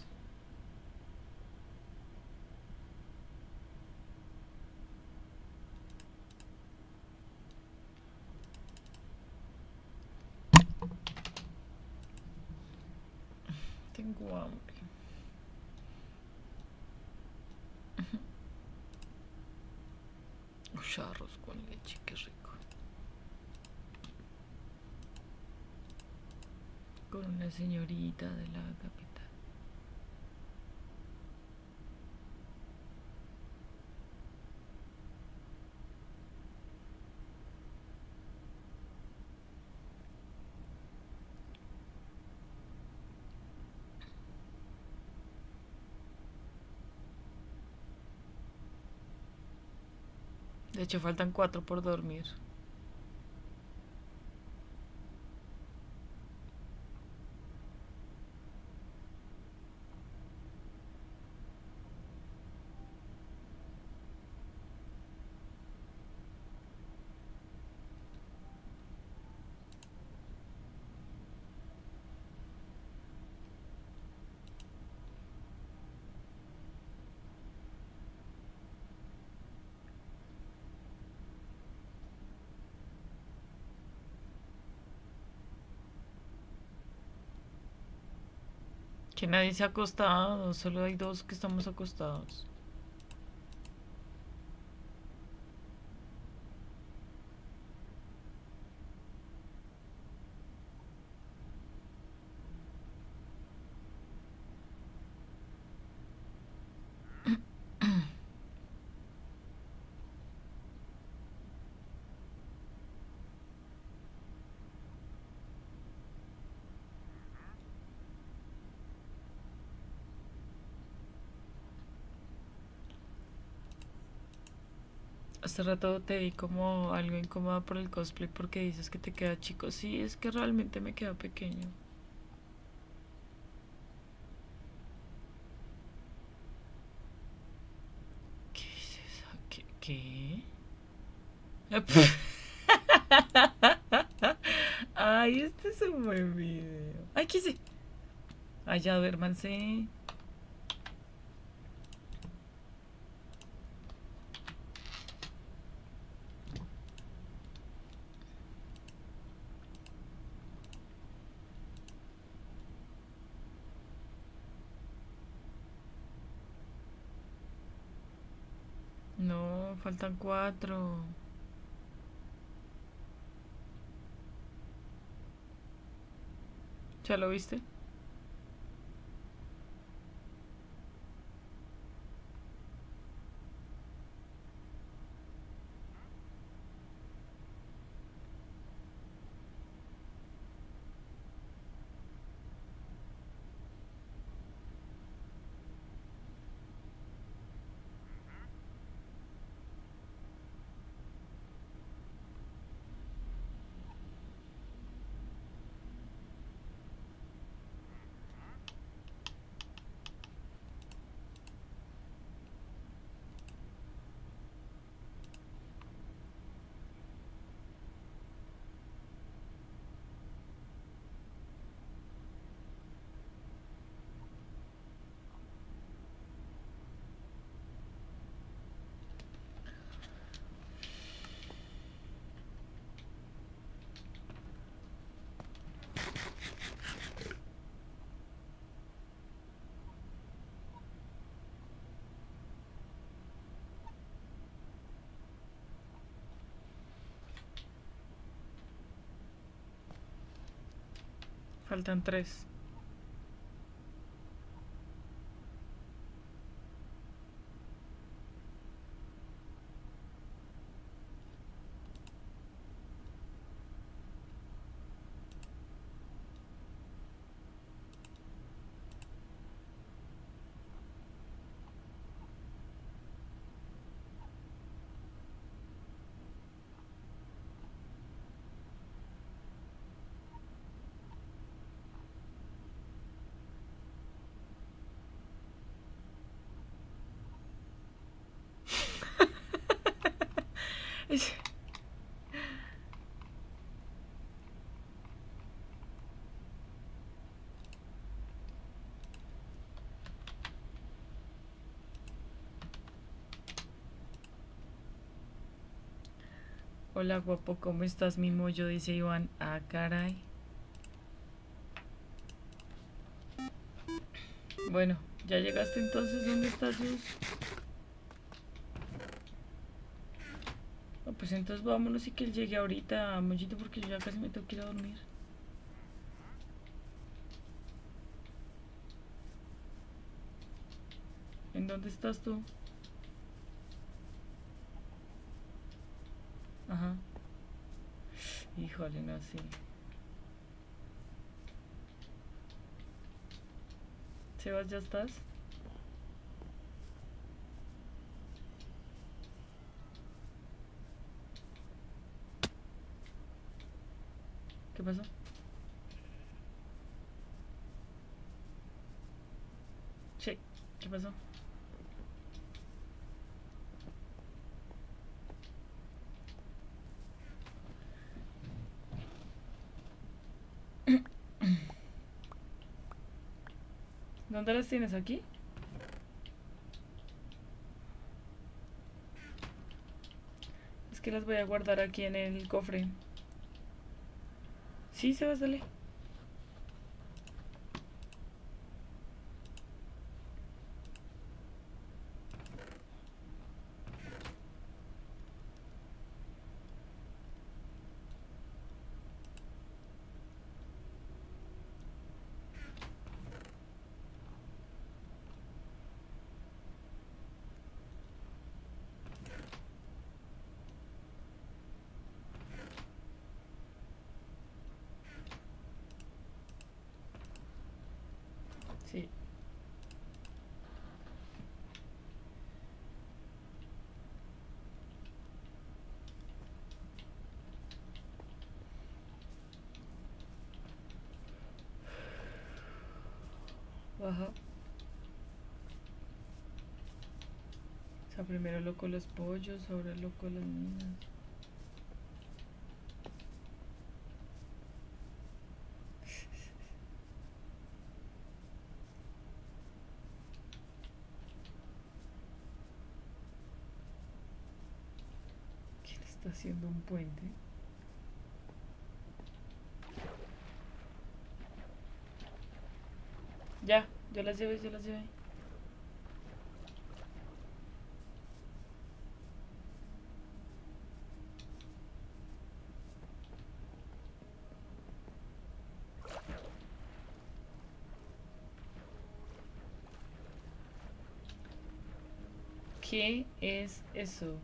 Tengo hambre. Uy, arroz con leche, qué rico. Con una de la capital. De hecho, faltan cuatro por dormir. Nadie se ha acostado, solo hay dos que estamos acostados. Hace rato te vi como algo incómoda por el cosplay porque dices que te queda chico. Sí, es que realmente me queda pequeño. ¿Qué es eso? ¿Qué? ¿Qué? Ay, este es un buen video. Ay, ¿qué hice? Ay, ya. No, faltan cuatro. ¿Ya lo viste? Faltan tres. Hola guapo, ¿cómo estás mi mollo? Dice Iván. Ah, caray. Bueno, ¿ya llegaste entonces? ¿Dónde estás, Luz? Pues entonces vámonos y que él llegue ahorita, mollito, porque yo ya casi me tengo que ir a dormir. ¿En dónde estás tú? Ajá. Híjole, no, sí. Sebas, ¿ya estás? Pasó? Che, ¿qué pasó? ¿Dónde las tienes aquí? Es que las voy a guardar aquí en el cofre. Sí, Sebas, dale. Sí. Baja. O sea, primero loco los pollos, ahora loco las minas. ¿Quién está haciendo un puente? Ya, yo las llevé, yo las llevé. ¿Qué es eso?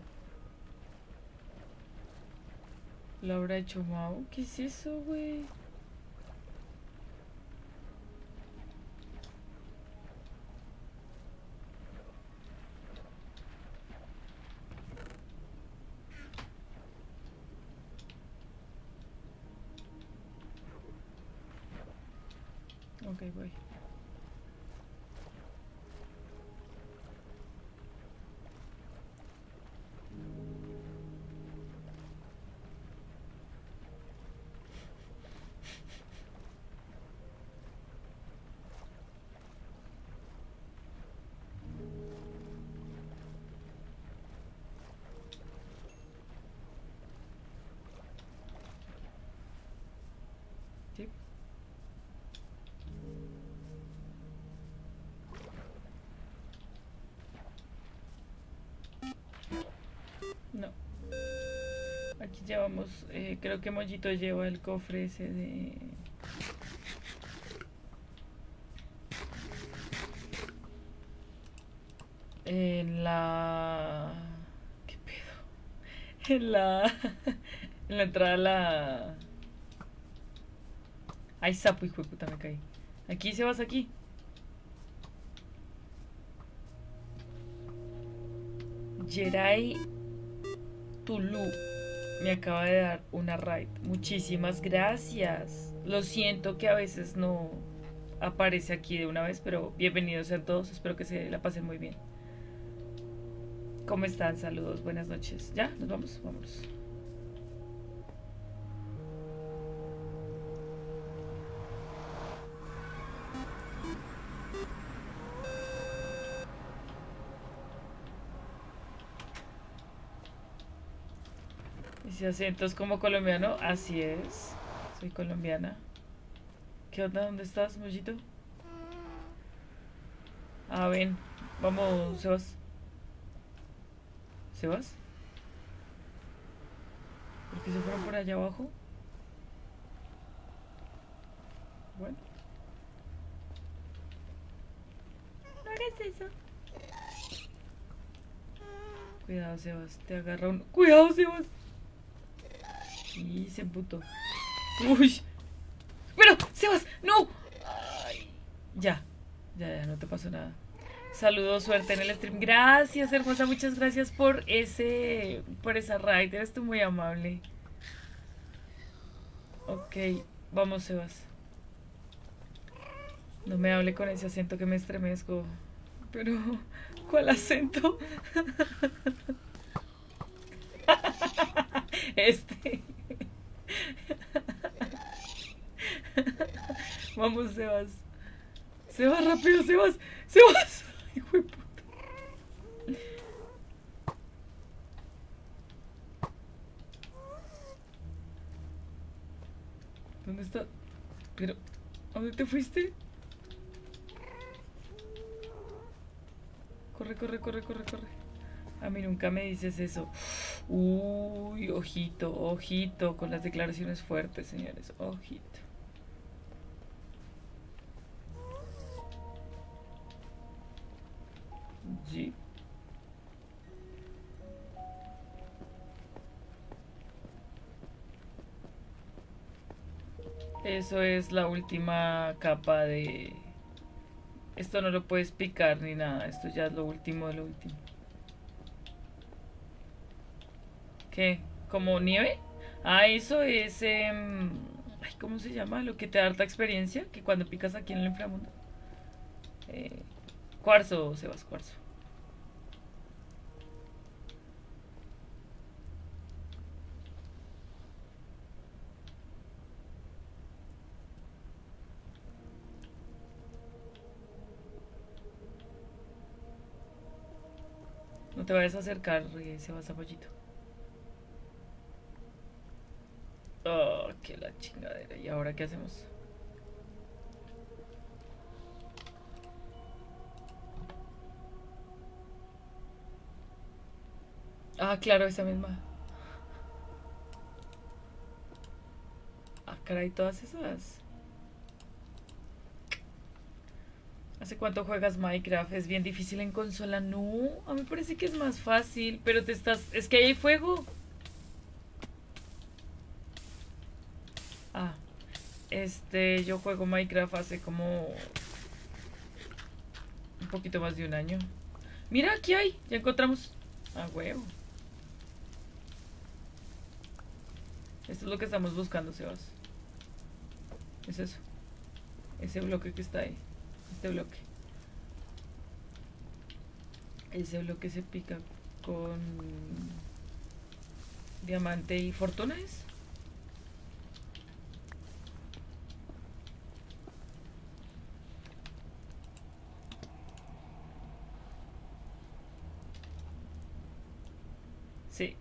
¿Lo habrá hecho Mau? ¿Qué es eso, güey? No. Aquí llevamos, eh, creo que Mollito lleva el cofre ese de... En la... ¿Qué pedo? En la... En la entrada a la... Ay, sapo, hijo de puta, me caí. Aquí se vas aquí. Jerai Tulu me acaba de dar una raid. Muchísimas gracias. Lo siento que a veces no aparece aquí de una vez, pero bienvenidos a todos. Espero que se la pasen muy bien. ¿Cómo están? Saludos, buenas noches. ¿Ya? ¿Nos vamos? Vámonos. Dice acentos como colombiano. Así es. Soy colombiana. ¿Qué onda? ¿Dónde estás, mollito? Ah, ven. Vamos, Sebas. ¿Sebas? ¿Por qué se fueron por allá abajo? Bueno. No hagas eso. Cuidado, Sebas. Te agarra un... ¡Cuidado, Sebas! Y se emputó. ¡Uy! ¡Pero! ¡Sebas! ¡No! Ya. Ya, ya, no te pasó nada. Saludos, suerte en el stream. Gracias, hermosa. Muchas gracias por ese. por esa raid. Eres tú muy amable. Ok, vamos, Sebas. No me hable con ese acento que me estremezco. Pero, ¿cuál acento? Este. Vamos, Sebas. Sebas, rápido, Sebas. Sebas. Hijo de puta. ¿Dónde está? Pero, ¿a dónde te fuiste? Corre, corre, corre, corre, corre. A mí nunca me dices eso. Uy, ojito, ojito, con las declaraciones fuertes, señores. Ojito. Sí. Eso es la última capa de... Esto no lo puedes picar ni nada. Esto ya es lo último de lo último. ¿Qué? ¿Como nieve? Ah, eso es... ay, ¿Cómo se llama? Lo que te da harta experiencia. Que cuando picas aquí en el inframundo. Eh, cuarzo, Sebas, cuarzo. No te vayas a acercar, eh, Sebas Zapollito. Oh, qué la chingadera. ¿Y ahora qué hacemos? Ah, claro, esa misma. Ah, caray, todas esas. ¿Hace cuánto juegas Minecraft? Es bien difícil en consola. No, a mí parece que es más fácil, pero te estás... Es que ahí hay fuego. Ah, este, yo juego Minecraft hace como un poquito más de un año. Mira, aquí hay, ya encontramos. Ah, huevo. Esto es lo que estamos buscando, Sebas. Es eso. Ese bloque que está ahí. Este bloque. Ese bloque se pica con diamante y fortuna es. Sí.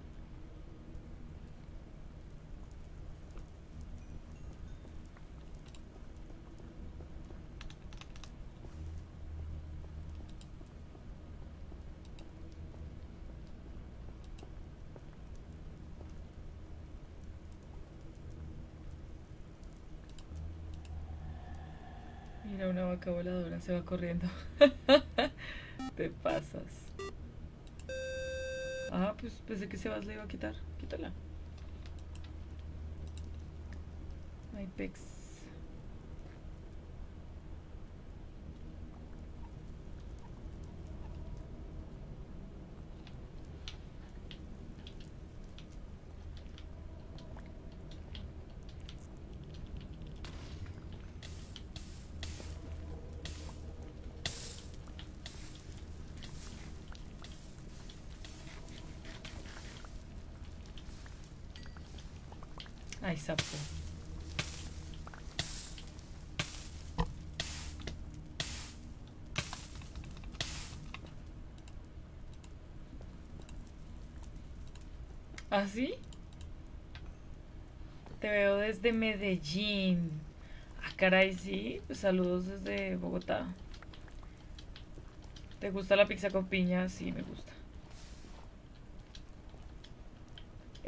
Mira, una vaca voladora se va corriendo. Te pasas. Ah, pues pensé que Sebas le iba a quitar. Quítala. Ay, pex. Sapo. ¿Así? Te veo desde Medellín. Ah, caray, sí. Saludos desde Bogotá. ¿Te gusta la pizza con piña? Sí, me gusta.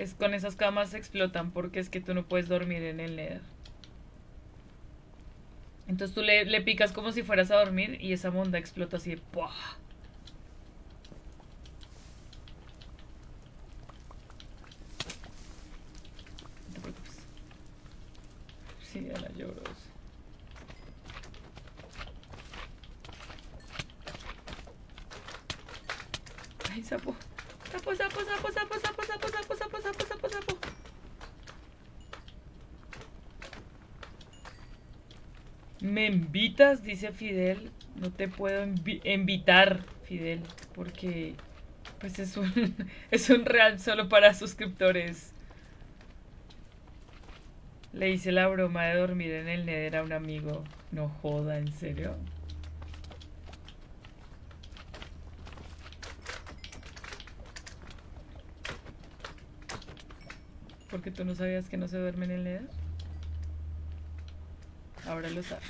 Es con esas camas explotan porque es que tú no puedes dormir en el nether. Entonces tú le, le picas como si fueras a dormir y esa monda explota así de ¡puah! Dice Fidel. No te puedo invi- invitar, Fidel, porque pues es un es un real solo para suscriptores. Le hice la broma de dormir en el Nether a un amigo. No joda, ¿en serio? Porque tú no sabías que no se duerme en el Nether. Ahora lo sabes.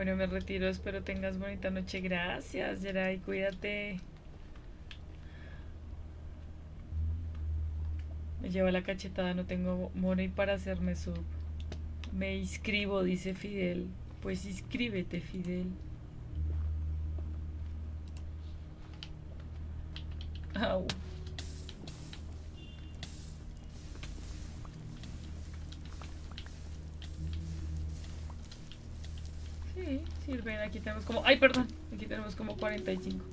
Bueno, me retiro. Espero tengas bonita noche. Gracias, Geray. Cuídate. Me lleva la cachetada. No tengo money para hacerme sub. Me inscribo, dice Fidel. Pues inscríbete, Fidel. Au. Sirven. Aquí tenemos como. ¡Ay, perdón! Aquí tenemos como 45.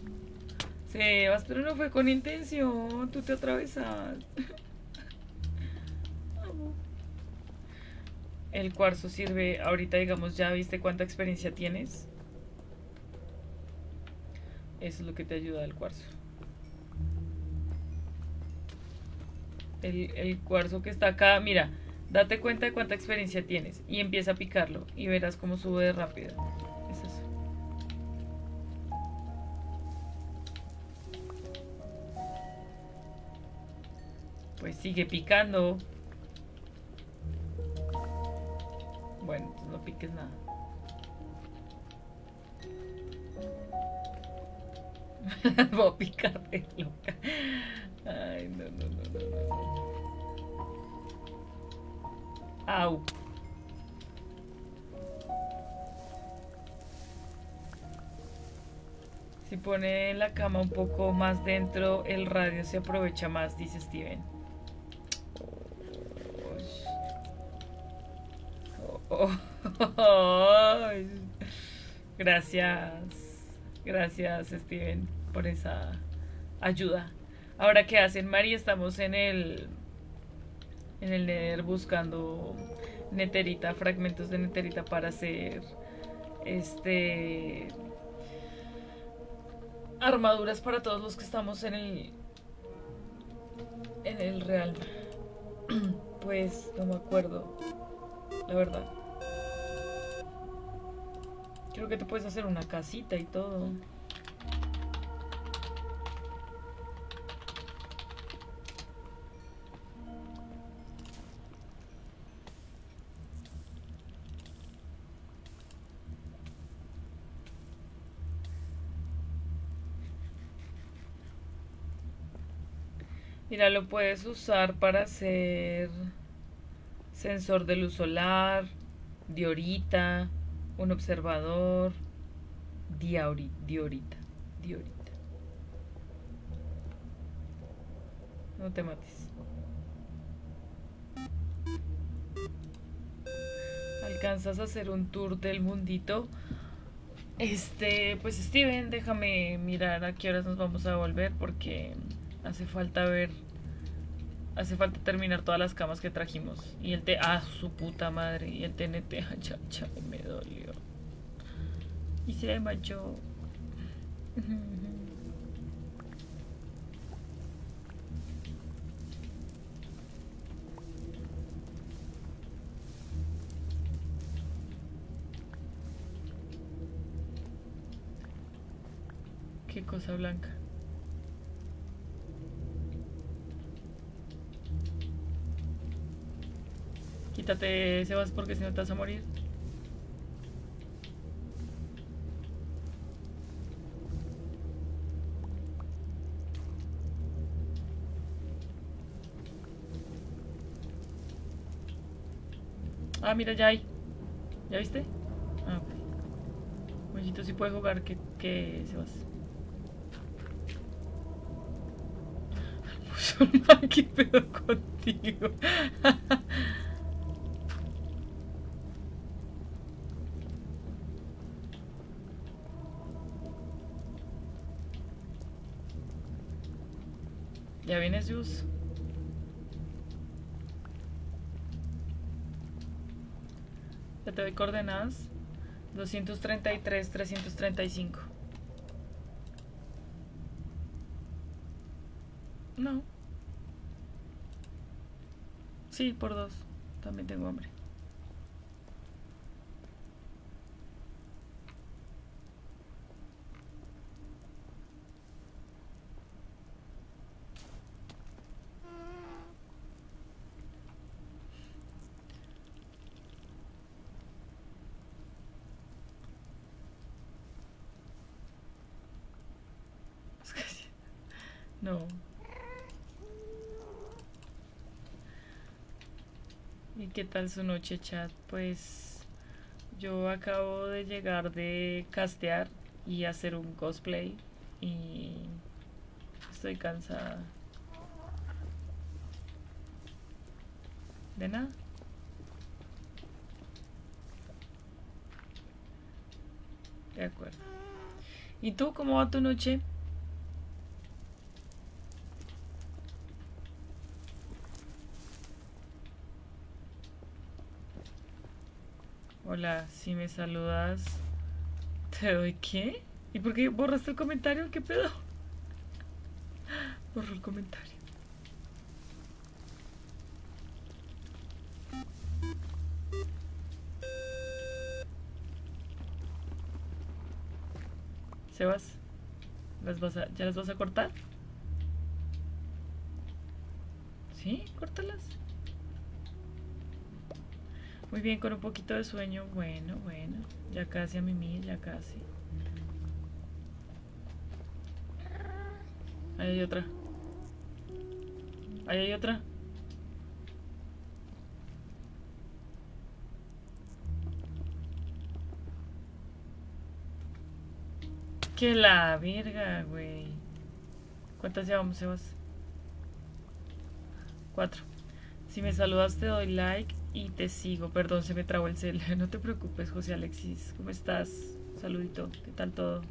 Sebas, pero no fue con intención. Tú te atravesas. El cuarzo sirve. Ahorita, digamos, ya viste cuánta experiencia tienes. Eso es lo que te ayuda el cuarzo. El, el cuarzo que está acá, mira, date cuenta de cuánta experiencia tienes y empieza a picarlo y verás cómo sube de rápido. Sigue picando. Bueno, no piques nada. Voy a picar de loca. Ay, no, no, no, no, no. Au. Si pone la cama un poco más dentro, el radio se aprovecha más, dice Steven. Gracias. Gracias, Steven, por esa ayuda. Ahora, ¿qué hacen, Mari? Estamos en el. En el Nether buscando neterita, fragmentos de neterita para hacer. Este. Armaduras para todos los que estamos en el. En el Real. Pues no me acuerdo. La verdad. Creo que te puedes hacer una casita y todo. Mira, lo puedes usar para hacer sensor de luz solar, diorita, un observador, diauri- diorita, diorita. No te mates. ¿Alcanzas a hacer un tour del mundito? Este, pues Steven, déjame mirar a qué horas nos vamos a volver porque hace falta ver Hace falta terminar todas las camas que trajimos. Y el té. Ah, su puta madre. Y el TNT. Cha, cha, me dolió. Y se manchó. Qué cosa blanca. Quítate, Sebas, porque si no te vas a morir. Ah, mira, ya hay. ¿Ya viste? Ah, ok. Mollito sí puede jugar que, que Sebas. Musulmán, ¿qué pedo contigo? ¿Ya vienes, Jus? Ya te doy coordenadas. 233, 335. No. Sí, por dos. También tengo hambre. Es que sí. No. ¿Y qué tal su noche, chat? Pues yo acabo de llegar de castear y hacer un cosplay y estoy cansada. ¿De nada? De acuerdo. ¿Y tú cómo va tu noche? Si me saludas, te doy qué? ¿Y por qué borraste el comentario? ¿Qué pedo? Borró el comentario. Sebas, ¿las vas a, ¿ya las vas a cortar? ¿Sí? Córtalas. Muy bien, con un poquito de sueño. Bueno, bueno. Ya casi a mí, ya casi. Ahí hay otra. Ahí hay otra. Que la verga, güey. ¿Cuántas llevamos, Sebas? Cuatro. Si me saludas te doy like y te sigo. Perdón, se me trabó el cel. No te preocupes, José Alexis. ¿Cómo estás? Saludito. ¿Qué tal todo?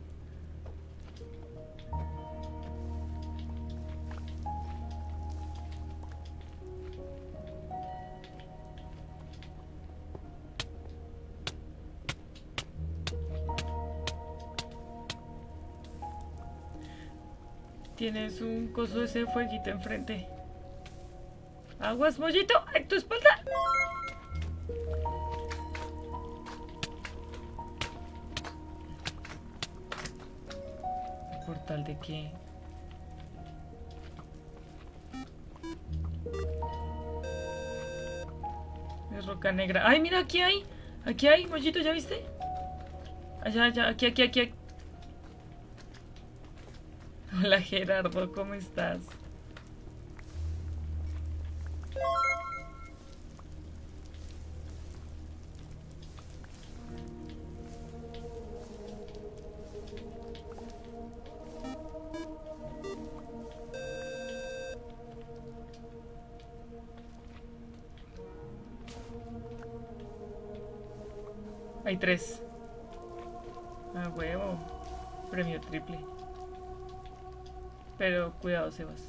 Tienes un coso de ese fueguito enfrente. Aguas, mollito, en tu espalda. De qué? Es roca negra. ¡Ay, mira, aquí hay! Aquí hay, mollito, ¿ya viste? Allá, allá, aquí, aquí, aquí. Hola Gerardo, ¿cómo estás? tres. Ah, huevo. Premio triple. Pero cuidado, Sebas.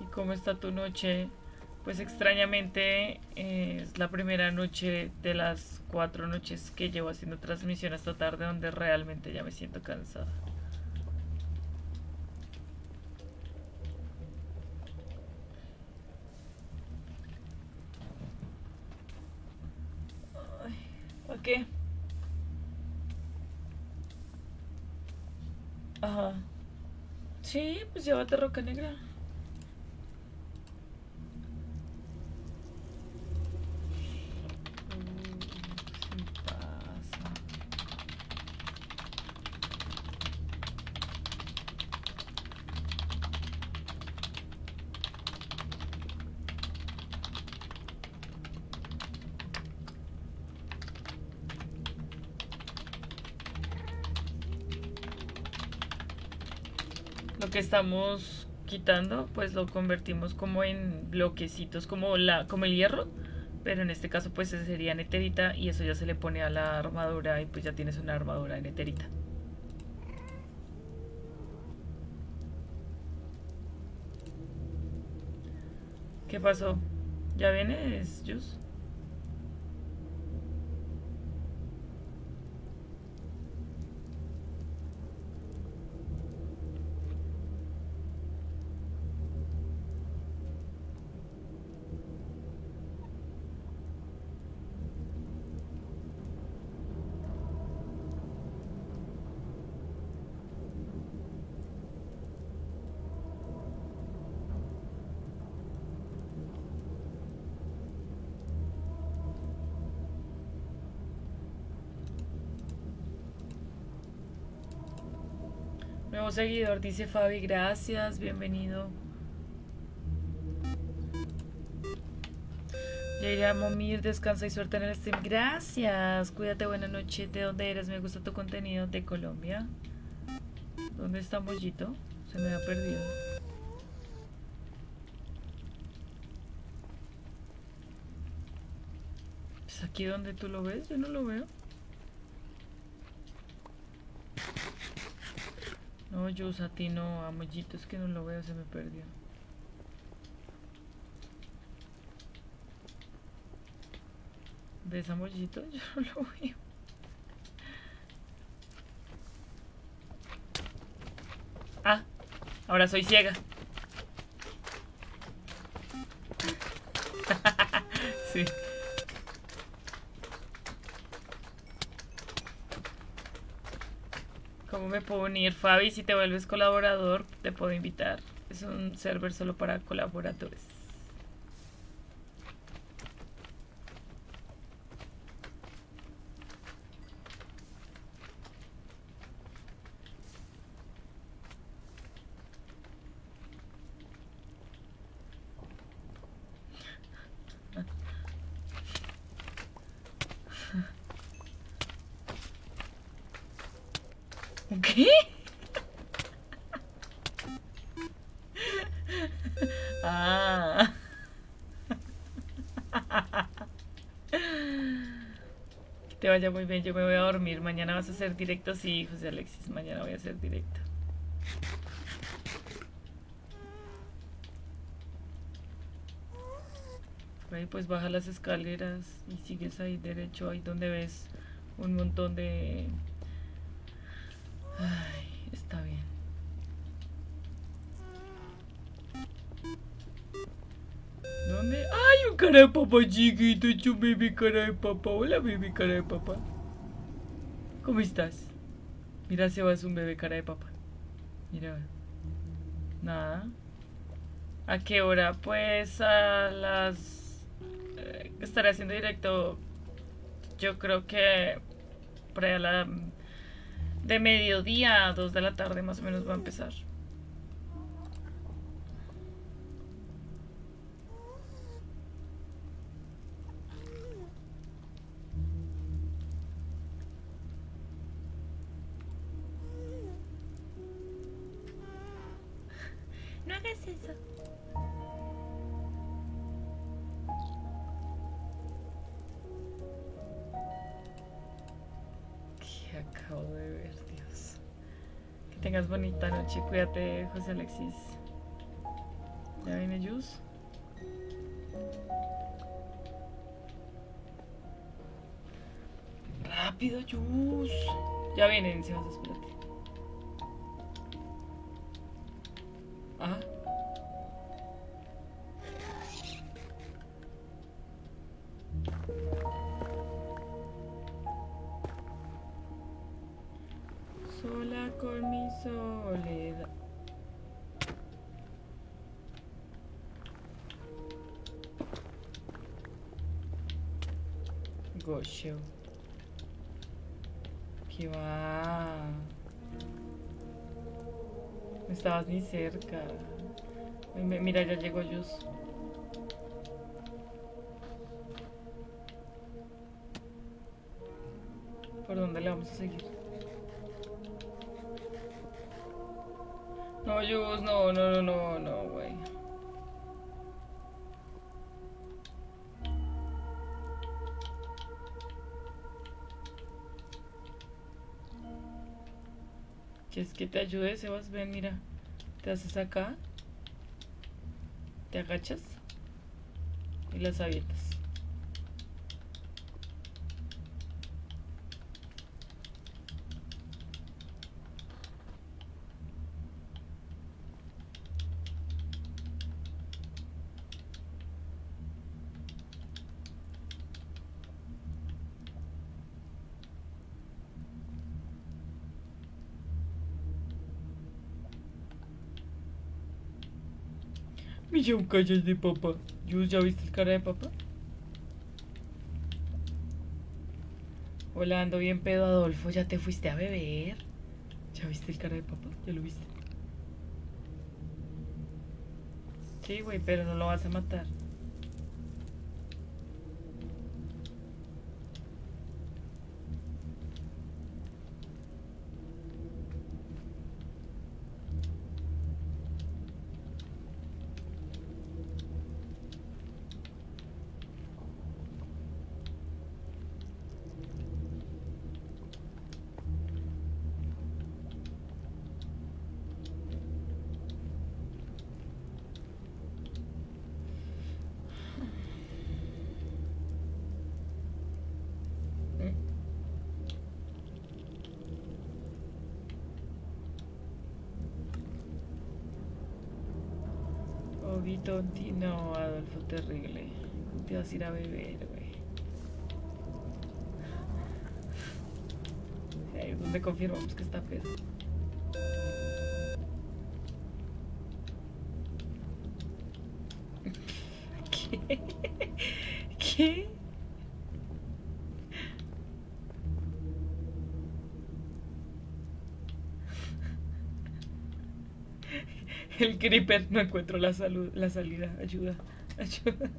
¿Y cómo está tu noche? Pues extrañamente eh, es la primera noche de las cuatro noches que llevo haciendo transmisión esta tarde donde realmente ya me siento cansada. Llévate roca negra. Uh, sí pasa. Lo que estamos quitando, pues lo convertimos como en bloquecitos, como la, como el hierro, pero en este caso pues sería neterita y eso ya se le pone a la armadura y pues ya tienes una armadura de neterita. ¿Qué pasó? ¿Ya vienes, Jus? Seguidor, dice Fabi, gracias, bienvenido. Yaira Momir, descansa y suerte en el stream. Gracias, cuídate, buena noche. ¿De dónde eres? Me gusta tu contenido. De Colombia. ¿Dónde está Mollito? Se me ha perdido. ¿Es aquí donde tú lo ves? Yo no lo veo. No, yo a ti no, a Mollito es que no lo veo, se me perdió. ¿Ves a? Yo no lo veo. Ah, ahora soy ciega. sí. ¿Cómo me puedo unir, Fabi? Si te vuelves colaborador, te puedo invitar. Es un server solo para colaboradores. ¿Qué? Ah. Que te vaya muy bien, yo me voy a dormir. Mañana vas a hacer directo, sí, José Alexis, mañana voy a hacer directo. Ahí pues baja las escaleras y sigues ahí derecho, ahí donde ves un montón de está bien. ¿Dónde? ¡Ay, un cara de papá chiquito! Baby cara de papá. Hola, baby cara de papá. ¿Cómo estás? Mira, Seba es un bebé cara de papá. Mira. Nada. ¿A qué hora? Pues a las... eh, estaré haciendo directo. Yo creo que... Por ahí a la... De mediodía a 2 de la tarde más o menos va a empezar. Noche. Cuídate, José Alexis. Ya viene Jus. Rápido, Jus. Ya vienen, Sebas, espérate. Cerca. Mi- mi- Mira, ya llegó Jus. ¿Por dónde le vamos a seguir? No, Jus, no, no, no, no, no, güey. ¿Quieres que te ayude, Sebas? Ven, mira. Te haces acá. Te agachas. Y las abiertas. Llevo calles de papá. Jus, ¿ya viste el cara de papá? Hola, ando bien pedo, Adolfo. ¿Ya te fuiste a beber? ¿Ya viste el cara de papá? ¿Ya lo viste? Sí, güey, pero no lo vas a matar. ¿Eh? Oguito, ti- no, Adolfo, terrible. Ir a beber, güey. Ahí es donde confirmamos que está pedo. ¿Qué? ¿Qué? El creeper, no encuentro la salud, la salida. Ayuda, ayuda.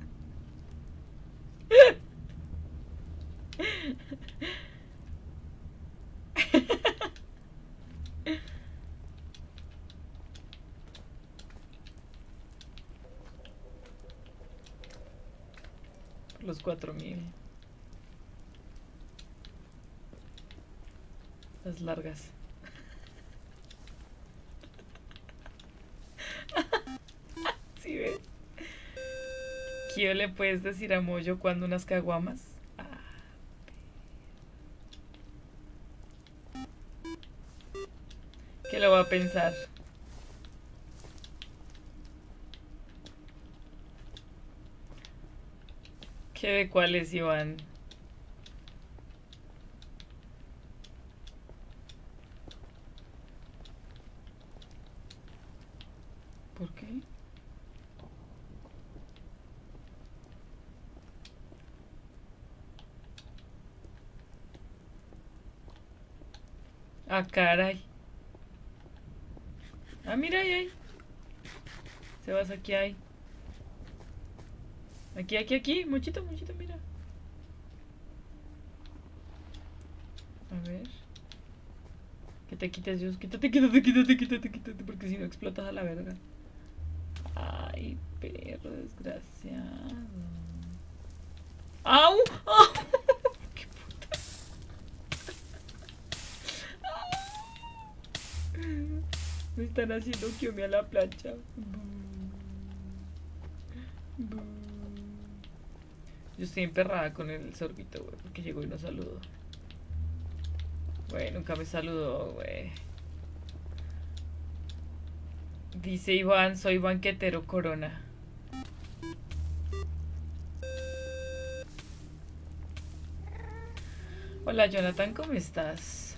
Por los cuatro mil. Largas. ¿Sí ves? ¿Qué le puedes decir a Moyo cuando unas caguamas? Ah, ¿Qué lo va a pensar? ¿Qué de cuáles, Iván? ¿Por qué? Ah, caray. Ah, mira, ahí hay. Sebas, aquí hay. Aquí, aquí, aquí. Muchito, muchito, mira. A ver. Que te quites, Dios. Quítate, quítate, quítate, quítate, quítate. Porque si no explotas a la verga. Ay, perro desgraciado. ¡Au! ¡Au! están haciendo Kiyomi a la plancha. Yo estoy emperrada con el sorbito, güey, porque llegó y no saludó. Güey, nunca me saludó, güey. Dice Iván, soy banquetero corona. Hola Jonathan, ¿cómo estás?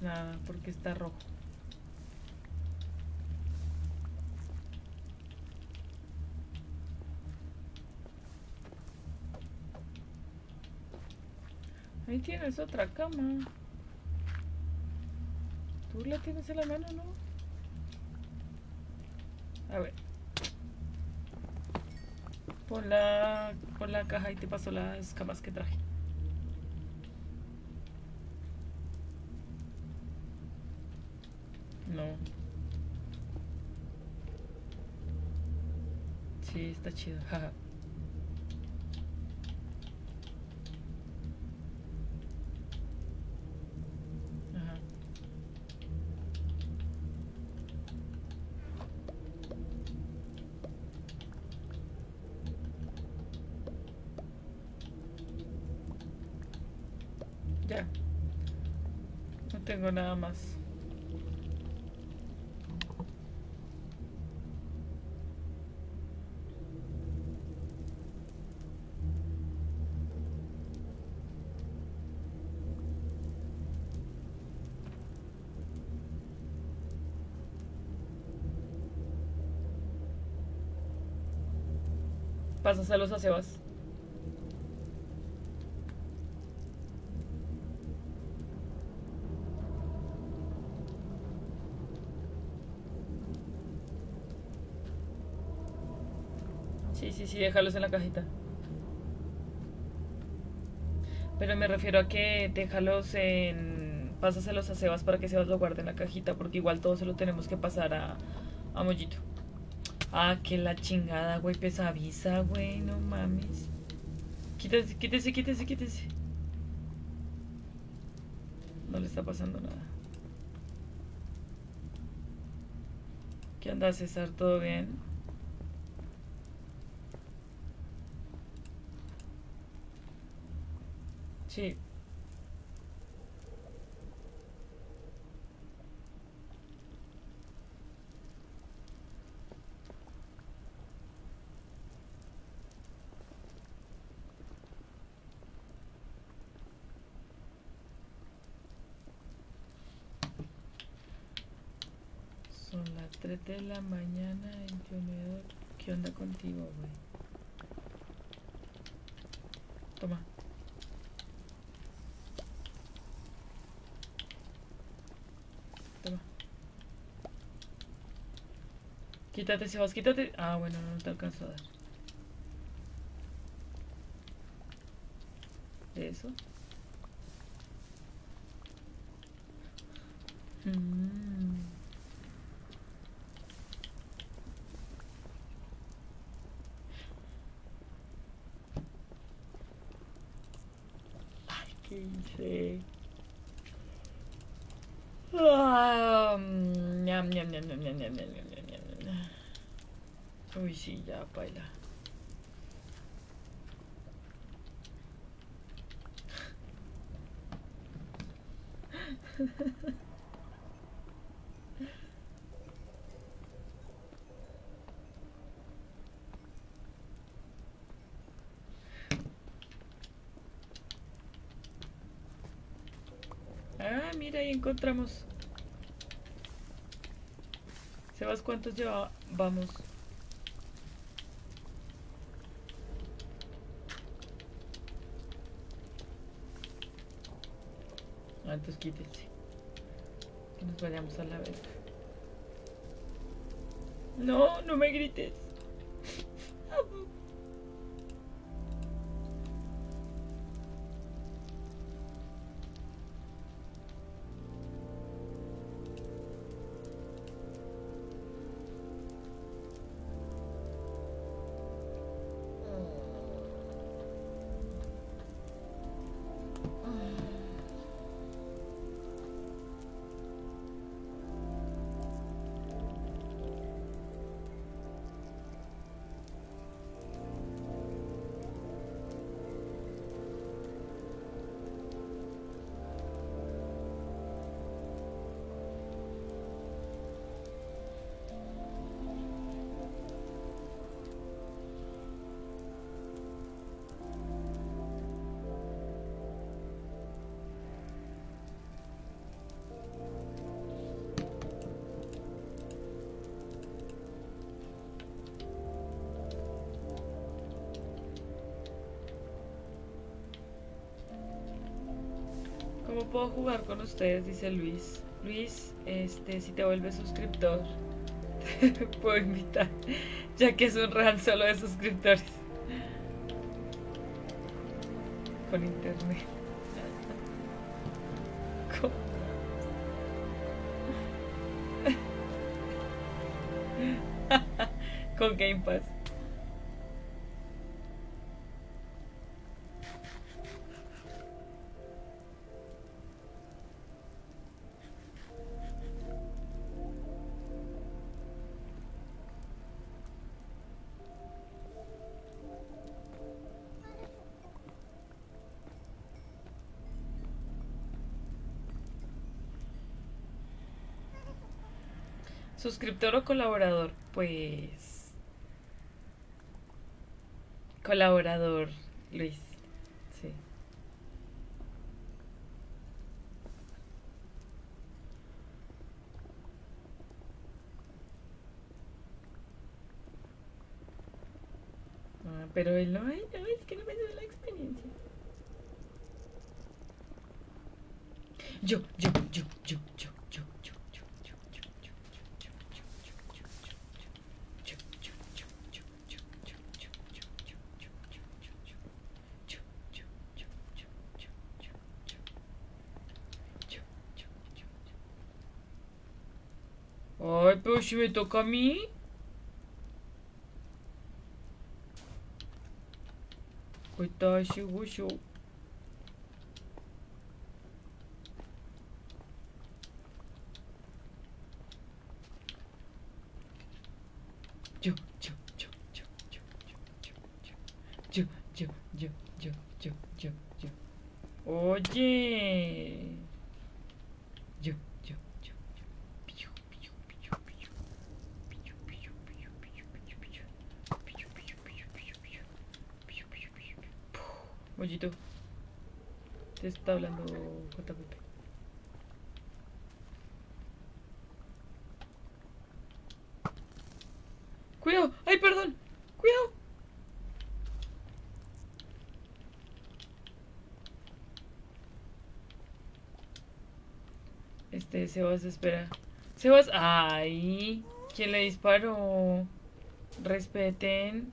Nada porque está rojo. Ahí tienes otra cama. ¿Tú la tienes en la mano, no? A ver. Pon la, pon la caja y te paso las camas que traje. No. Sí, está chido. Ya. No tengo nada más. Pásaselos a Sebas. Sí, sí, sí, déjalos en la cajita. Pero me refiero a que déjalos en... Pásaselos a Sebas para que Sebas lo guarde en la cajita, porque igual todo se lo tenemos que pasar a, a Mollito. Ah, que la chingada, güey, pesavisa, güey, no mames. Quítese, quítese, quítese, quítese. No le está pasando nada. ¿Qué onda, César? ¿Todo bien? Sí. 3 de la mañana me doy- ¿Qué onda contigo, güey? Toma. Toma. Quítate, Sebas, quítate. Ah, bueno, no te alcanzo a dar. ¿De eso? Mm. ñam, ñam, ñam, ñam, ñam, ñam, ñam. Uy, sí, ya, baila. Ah, mira, ahí encontramos Sebas, ¿cuántos lleva? Vamos. Ah, entonces quítense. Que nos vayamos a la vez. No, no me grites. Puedo jugar con ustedes? Dice Luis. Luis, este, si te vuelves suscriptor, te puedo invitar, ya que es un real solo de suscriptores. Con internet. Con- Con Game Pass. ¿Suscriptor o colaborador? Pues. Colaborador, Luis. Ay, pero si me toca a mí. Watashi wo shou. Yo, yo, yo, yo, yo, yo, yo, yo, yo, yo, yo, yo, yo, yo. Oye. Yo, Sebas, espera. Sebas, ay, ¿quién le disparó? Respeten.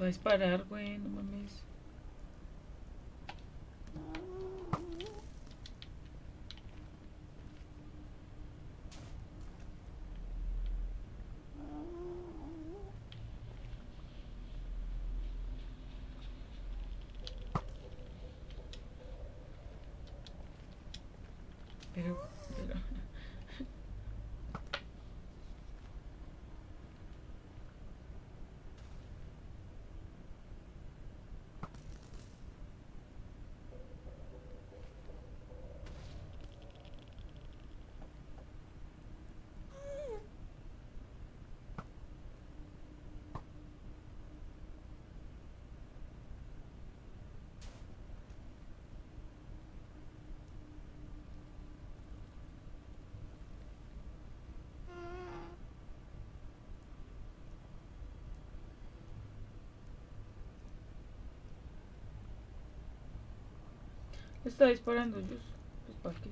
Va a disparar, güey, no mames. Pero, pero... Está disparando, Jus. Pues para qué.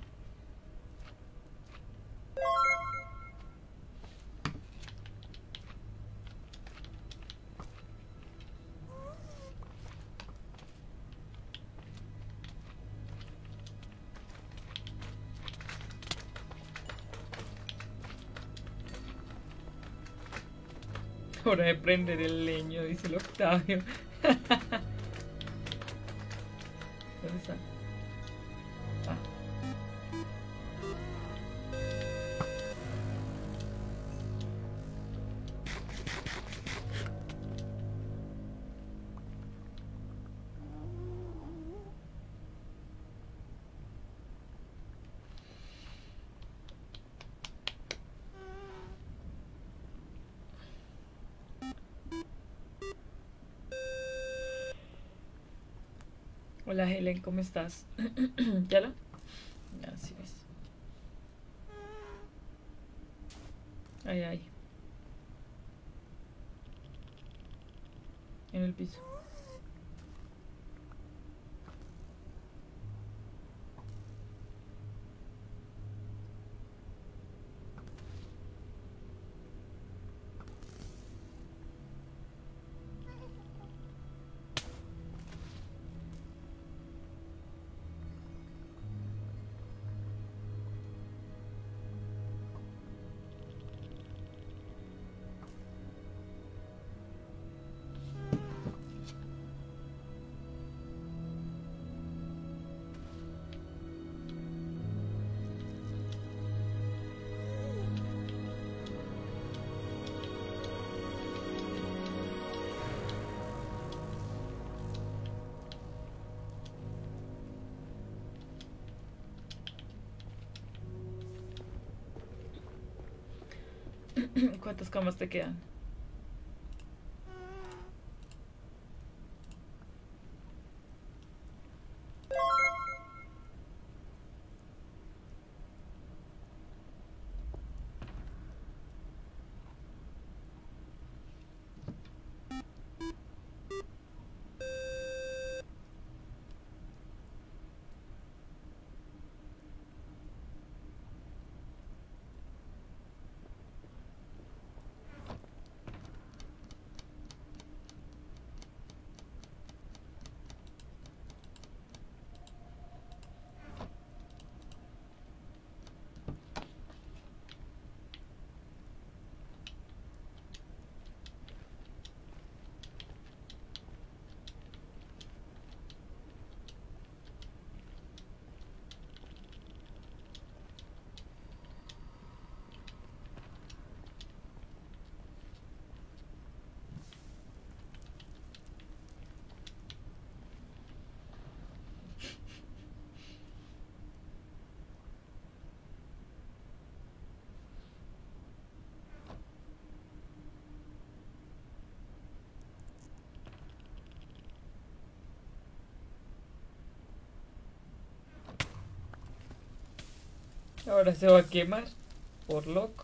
Hora de prender el leño, dice el Octavio. Hola Helen, ¿cómo estás? ¿Ya ¿Cuántas camas te quedan? Ahora se va a quemar. Por loco.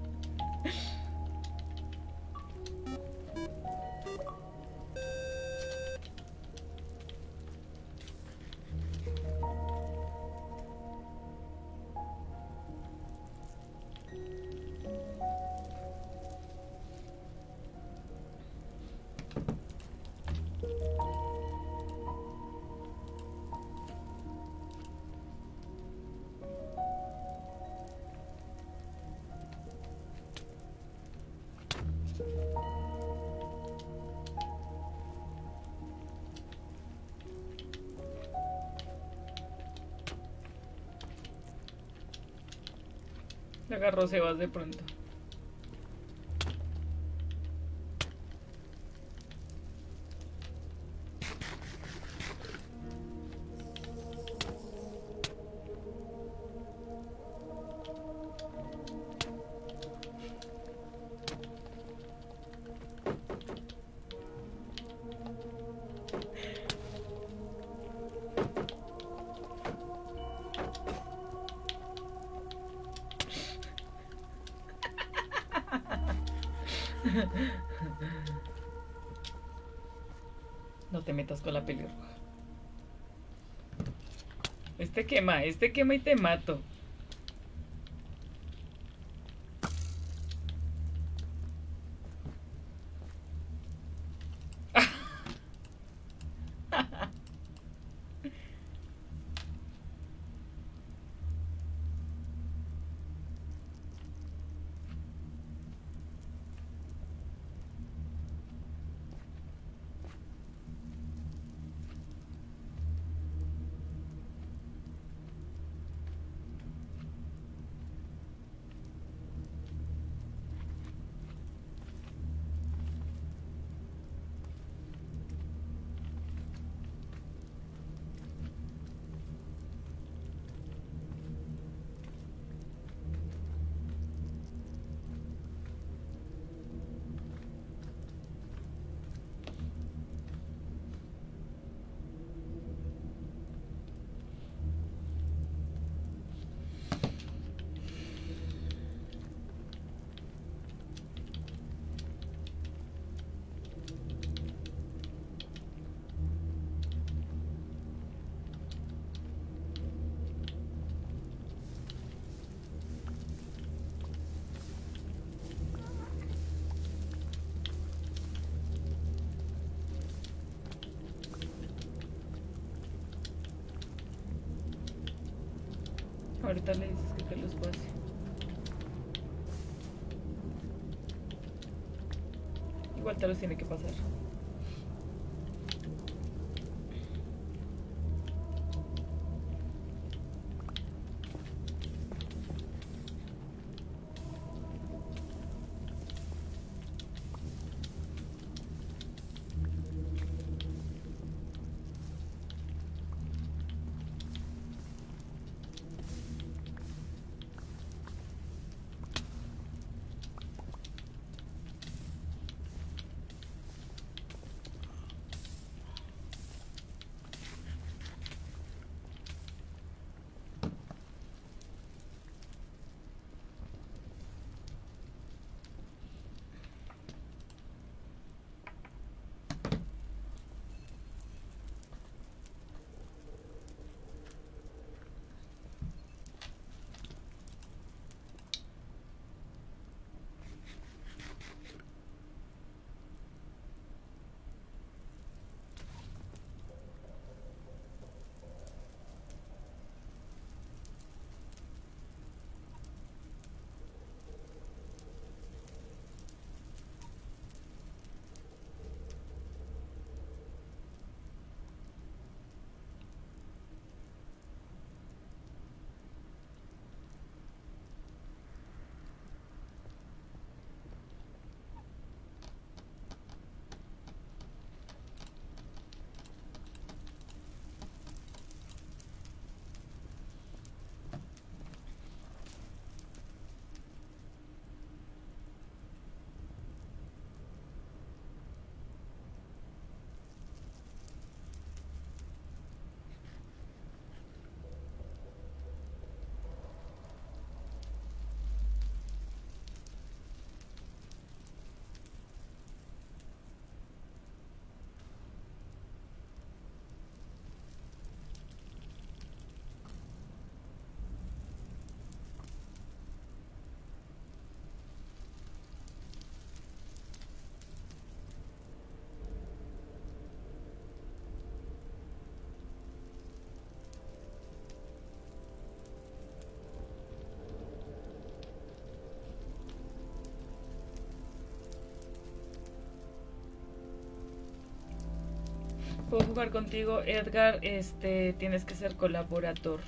Le agarró Sebas de pronto. Con la pelirroja. Este quema, este quema y te mato. Ahorita le dices que te los pase. Igual te los tiene que pasar. Puedo jugar contigo, Edgar. Este, tienes que ser colaborador.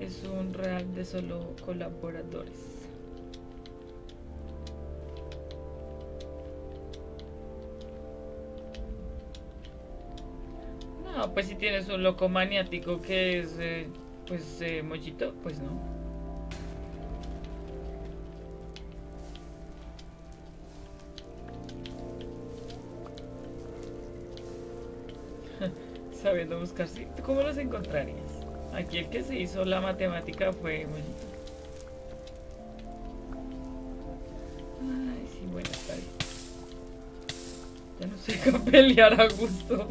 Es un real de solo colaboradores. No, pues si tienes un loco maniático que es, eh, pues, eh, pues no. Buscar. ¿Tú cómo los encontrarías? Aquí el que se hizo la matemática fue mollito. Ay, sí, bueno, está. Ya no sé qué pelear a gusto.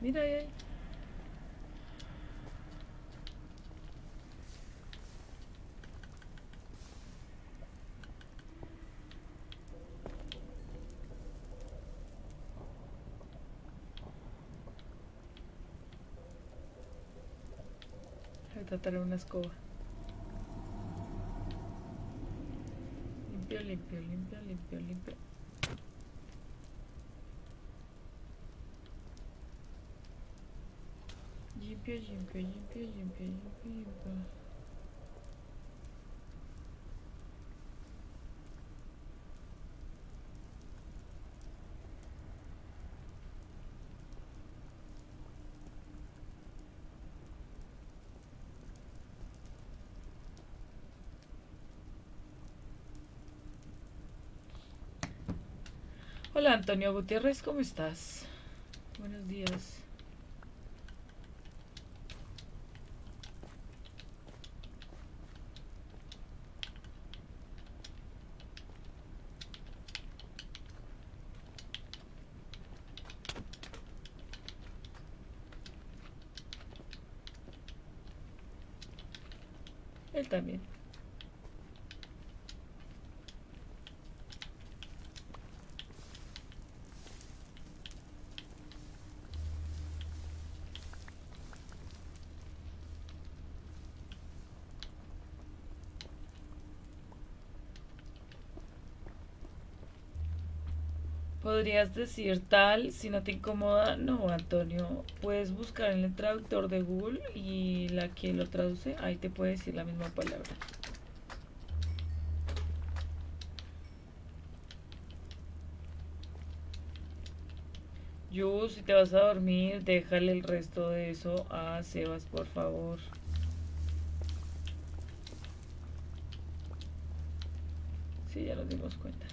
Mira ahí. Voy a tratar una escoba. Limpio, limpio, limpio, limpio, limpio. Hola Antonio Gutiérrez, ¿cómo estás? Buenos días. Él también. Podrías decir tal, si no te incomoda, no, Antonio. Puedes buscar en el traductor de Google y la que lo traduce, ahí te puede decir la misma palabra. Yo, si te vas a dormir, déjale el resto de eso a Sebas, por favor. Sí, ya nos dimos cuenta.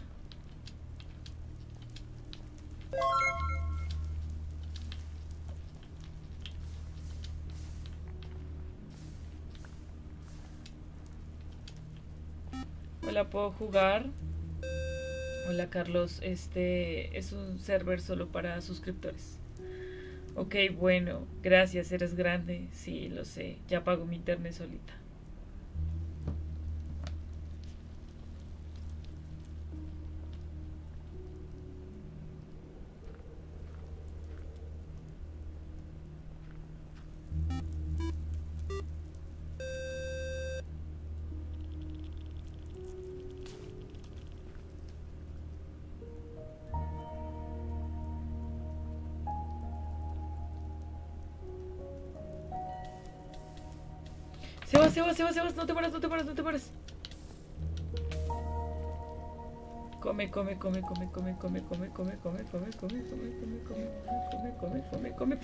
Hola, ¿puedo jugar? Hola, Carlos. Este es un server solo para suscriptores. Ok, bueno, gracias, eres grande. Sí, lo sé. Ya pago mi internet solita. No te pares, no te pares, no te pares. Come, come, come, come, come, come, come, come, come, come, come, come, come, come, come, come, come, come.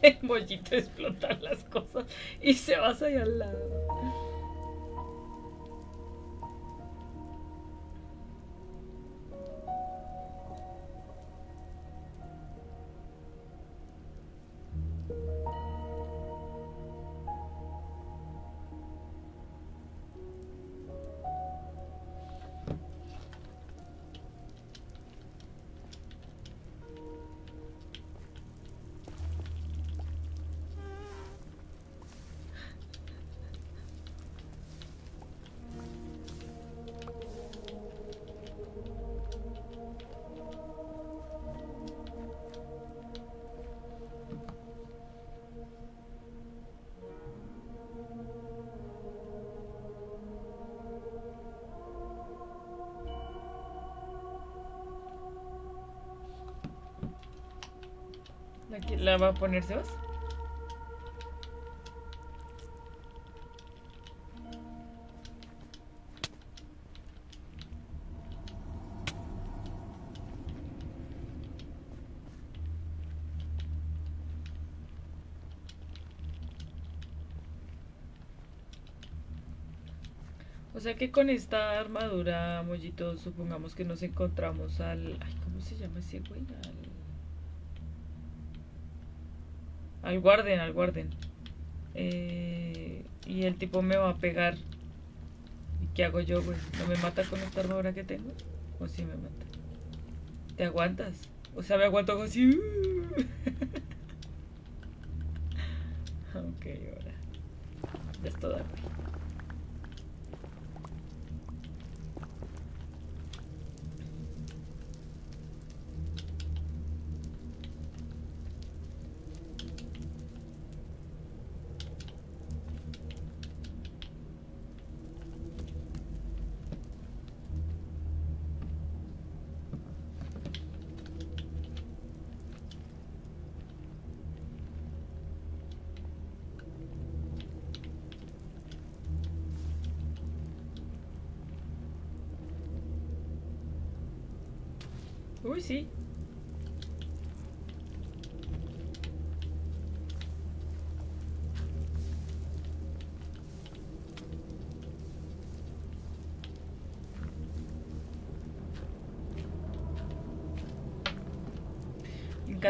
El mollito explota las cosas y se va hacia al lado. Va a poner Sebas. O sea que con esta armadura, Mollito, supongamos que nos encontramos al... Ay, ¿cómo se llama ese güey? Al guarden, al guarden. Eh, y el tipo me va a pegar. ¿Y qué hago yo, güey? ¿No me mata con esta armadura que tengo? ¿O sí me mata? ¿Te aguantas? O sea, me aguanto así. ok, ahora. Ya está dando. Uy,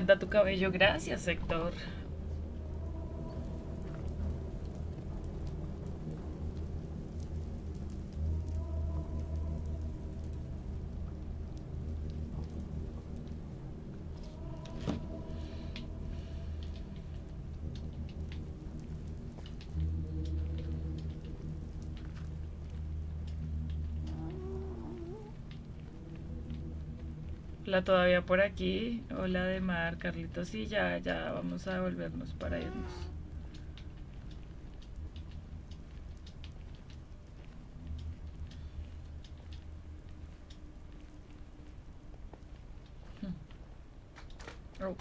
encanta tu cabello. Gracias, Héctor. Hola todavía por aquí. Hola de Mar, Carlitos. Sí, ya, ya vamos a volvernos para irnos. Oh.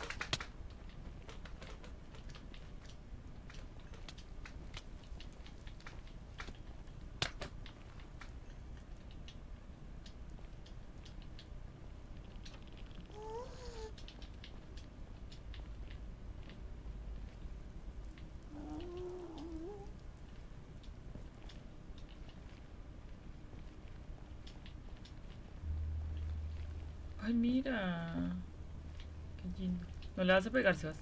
Ay, mira. Qué lindo. No le vas a pegar, Sebas.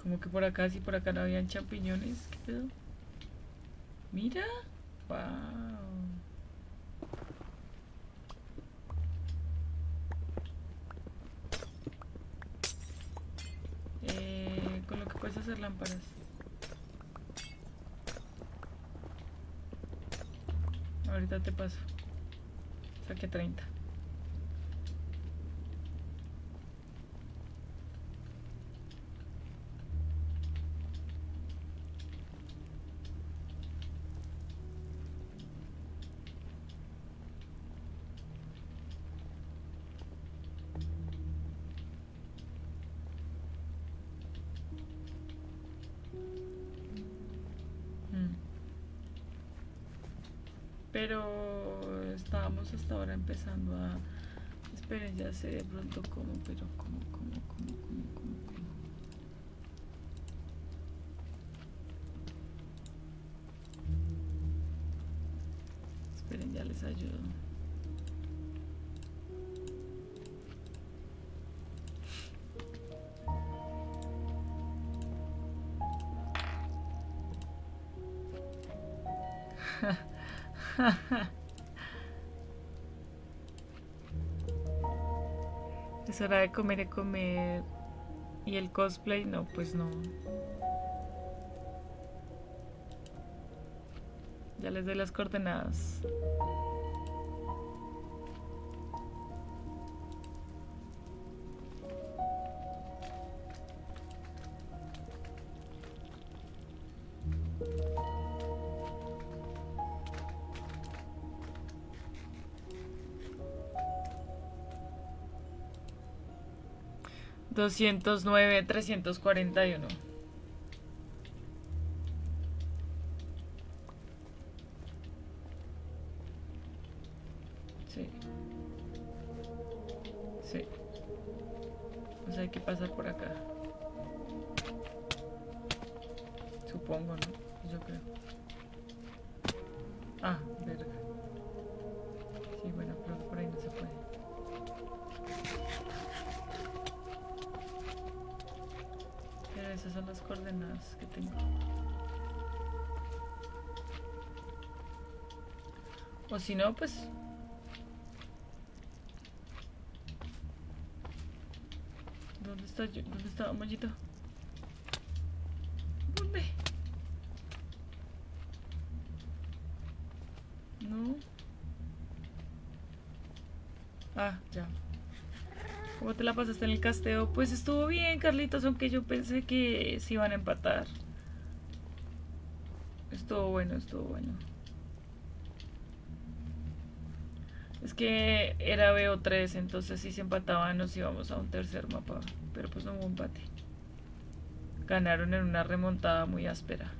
Como que por acá, sí, por acá no habían champiñones. ¿Qué? Mira. 30. Mm. pero hasta ahora empezando a... Esperen, ya sé de pronto cómo, pero cómo, hora de comer y comer. ¿Y el cosplay? No, pues no. Ya les doy las coordenadas. 209, 341. Las coordenadas que tengo. O si no, pues ¿Dónde está yo? ¿Dónde está Mollito? ¿Dónde? No. Ah, ya. ¿Cómo te la pasaste en el casteo? Pues estuvo bien, Carlitos, aunque yo pensé que se iban a empatar. Estuvo bueno, estuvo bueno. Es que era BO3, entonces si se empataban nos íbamos a un tercer mapa, pero pues no hubo empate. Ganaron en una remontada muy áspera.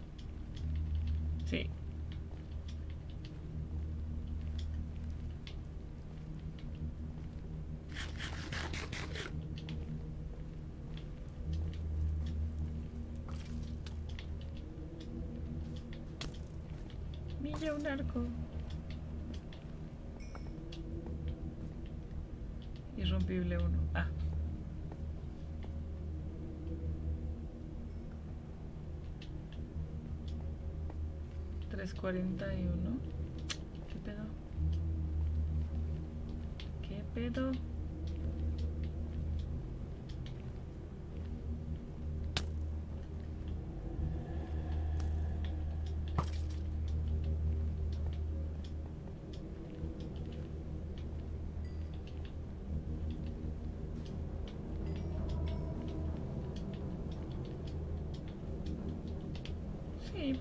41. ¿Qué pedo? ¿Qué pedo?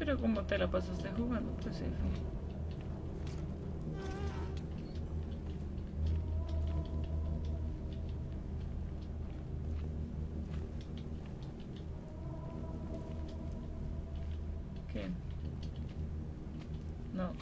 Pero como te la pasaste jugando, pues F. ¿Qué? No.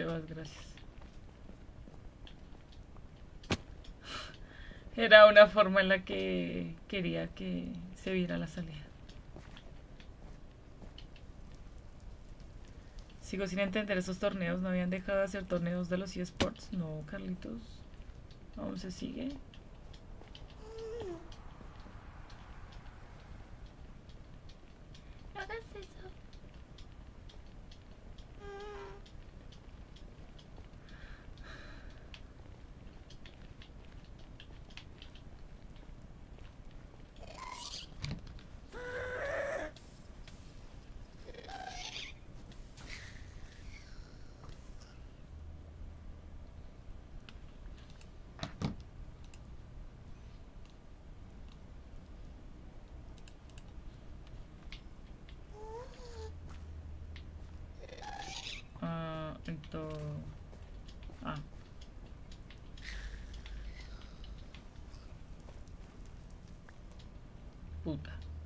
Sebas, gracias. Era una forma en la que quería que se viera la salida. Sigo sin entender esos torneos. ¿No habían dejado de hacer torneos de los eSports? No, Carlitos. Aún se sigue.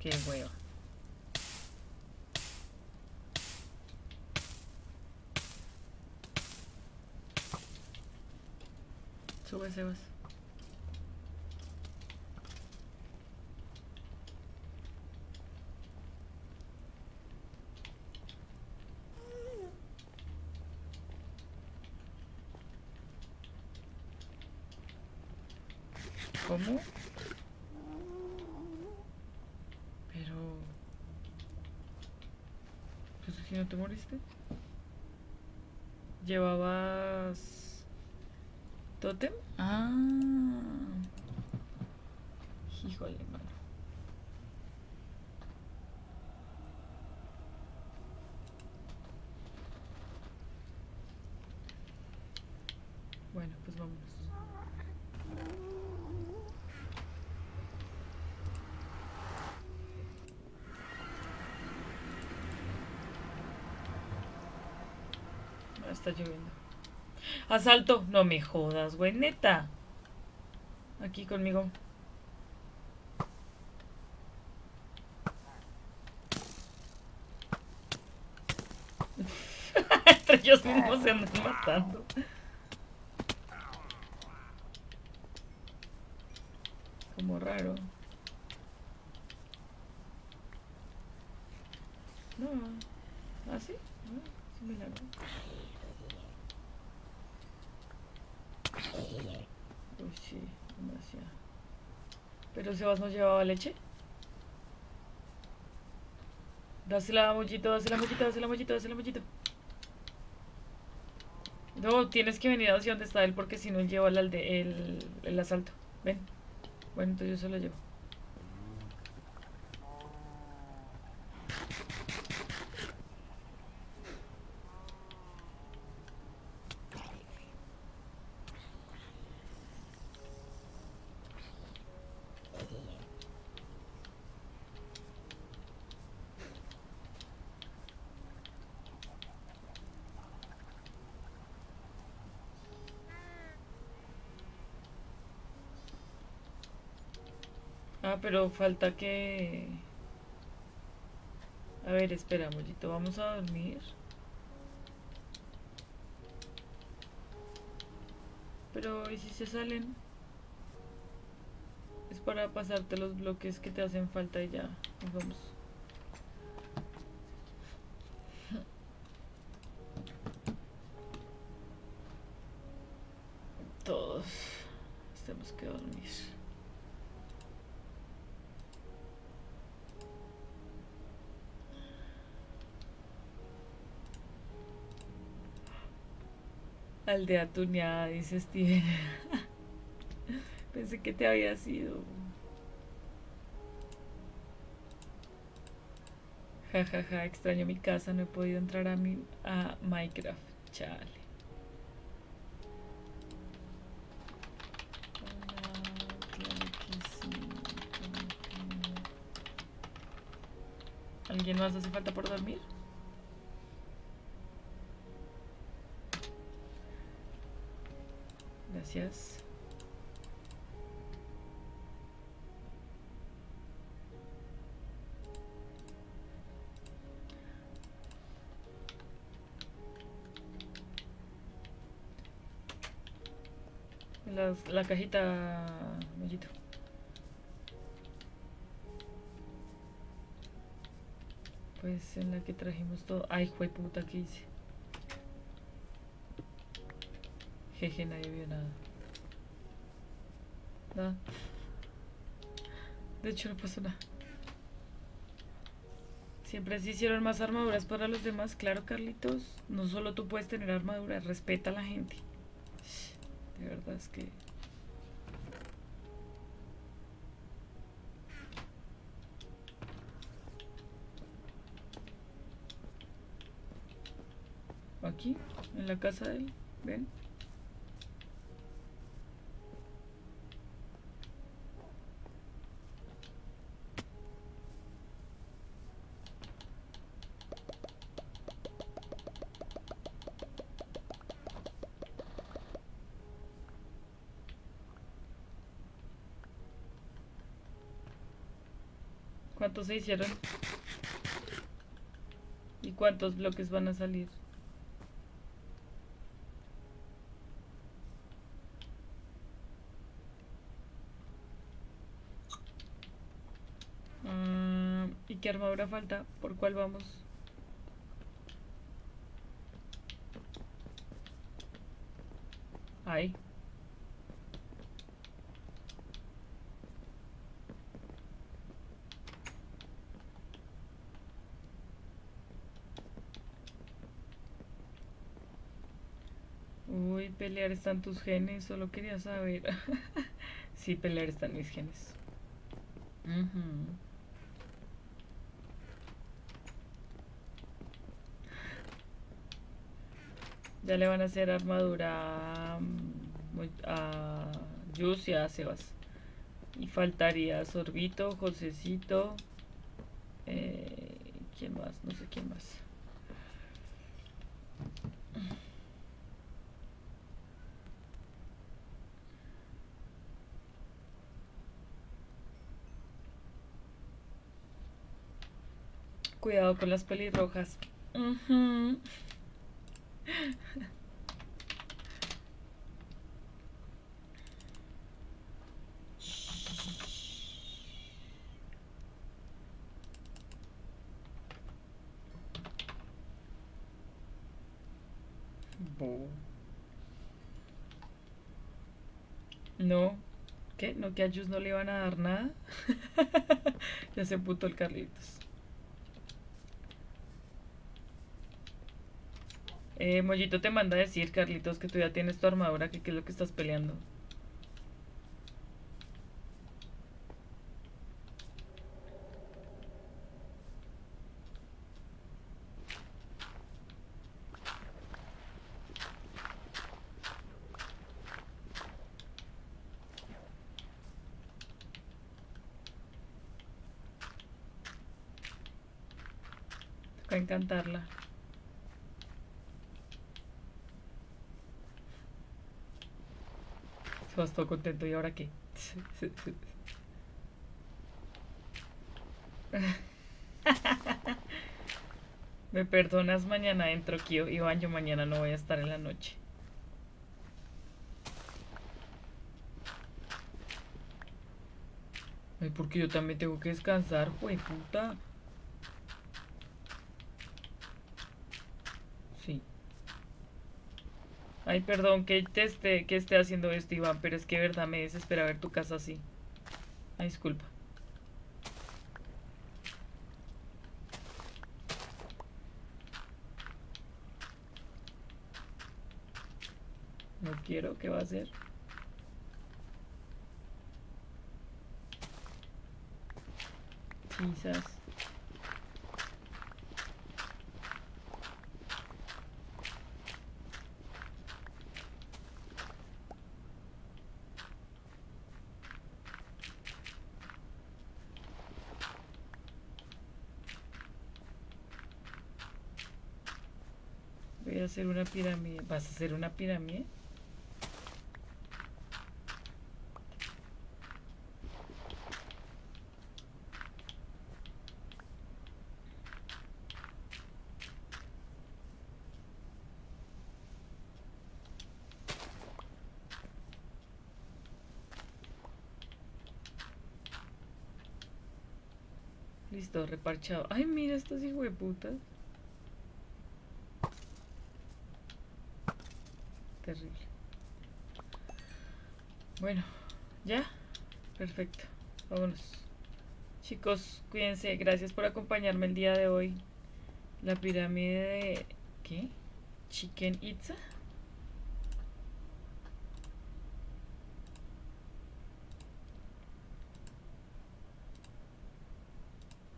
Qué hueva. Sube, Sebas. ¿Cómo? Pero... ¿Pues no te moriste? ¿Llevabas... ¿Totem? Ah. Híjole, mano. Bueno, pues vámonos. Ah, Está lloviendo. Asalto. No me jodas, güey, neta. Aquí conmigo. Entre ellos mismos se andan matando. Como raro. No. ¿Ah, sí? No, sí me largo. Uy, sí, demasiado. ¿Pero Sebas no llevaba leche? Dásela, mollito, dásela, mollito, dásela, mollito, dásela, mollito. No, tienes que venir hacia donde está él porque si no él lleva el, el asalto. Ven. Bueno, entonces yo se lo llevo. Ah, pero falta que... A ver, espera, mollito, vamos a dormir. Pero, ¿y si se salen? Es para pasarte los bloques que te hacen falta y ya. Nos vamos. Todos tenemos que dormir. Aldea tuneada, dice Steven. Pensé que te había sido. Ja, ja, ja, extraño mi casa, no he podido entrar a mi a Minecraft. Chale. ¿Alguien más hace falta por dormir? Las- la cajita, mollito. Pues en la que trajimos todo. Ay, jue puta, ¿qué hice? Nadie vio nada. Nada. De hecho, no pasó nada. Siempre se hicieron más armaduras para los demás. Claro, Carlitos. No solo tú puedes tener armadura. Respeta a la gente. De verdad es que... Aquí, en la casa de. Ven. Se hicieron? ¿Y cuántos bloques van a salir? Mm, ¿Y qué armadura falta? ¿Por cuál vamos? Ahí. Uy, pelear están tus genes, solo quería saber. sí, pelear están mis genes. Ujú. Ya le van a hacer armadura a Jus y a Sebas. Y faltaría Sorbito, Josecito. eh, ¿Quién más? No sé quién más. Cuidado con las pelirrojas. Bo. No. ¿Qué? ¿No que a Jus no le iban a dar nada? ya se puto el Carlitos. Eh, Mollito te manda a decir, Carlitos, que tú ya tienes tu armadura, que qué es lo que estás peleando. Toca encantarla. Se vas contento. ¿Y ahora qué? Me perdonas, mañana entro, Kio. Iván, yo mañana no voy a estar en la noche. Ay, porque yo también tengo que descansar, güey, puta. Sí. Ay, perdón que te esté, que esté haciendo esto, Iván, pero es que verdad me desespera ver tu casa así. Ay, disculpa. No quiero, ¿qué va a hacer? Quizás. Hacer una pirámide. ¿Vas a hacer una pirámide? Listo, reparchado. Ay, mira estos hijueputas. Terrible. Bueno, ¿ya? Perfecto. Vámonos. Chicos, cuídense. Gracias por acompañarme el día de hoy. La pirámide de... ¿Qué? Chicken Itza.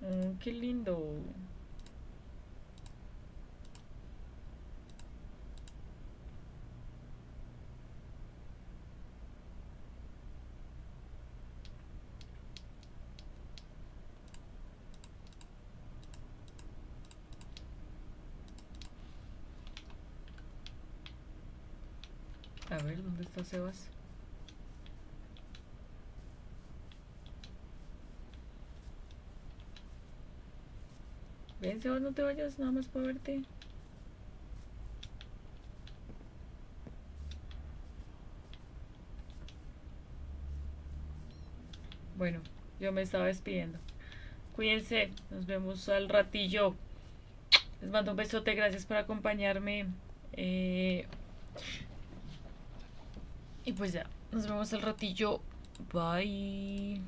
Oh, qué lindo. A ver, ¿dónde está Sebas? Ven, Sebas, no te vayas, nada más para verte. Bueno, yo me estaba despidiendo. Cuídense, nos vemos al ratillo. Les mando un besote, gracias por acompañarme. Eh, y pues ya, nos vemos al ratillo. Bye.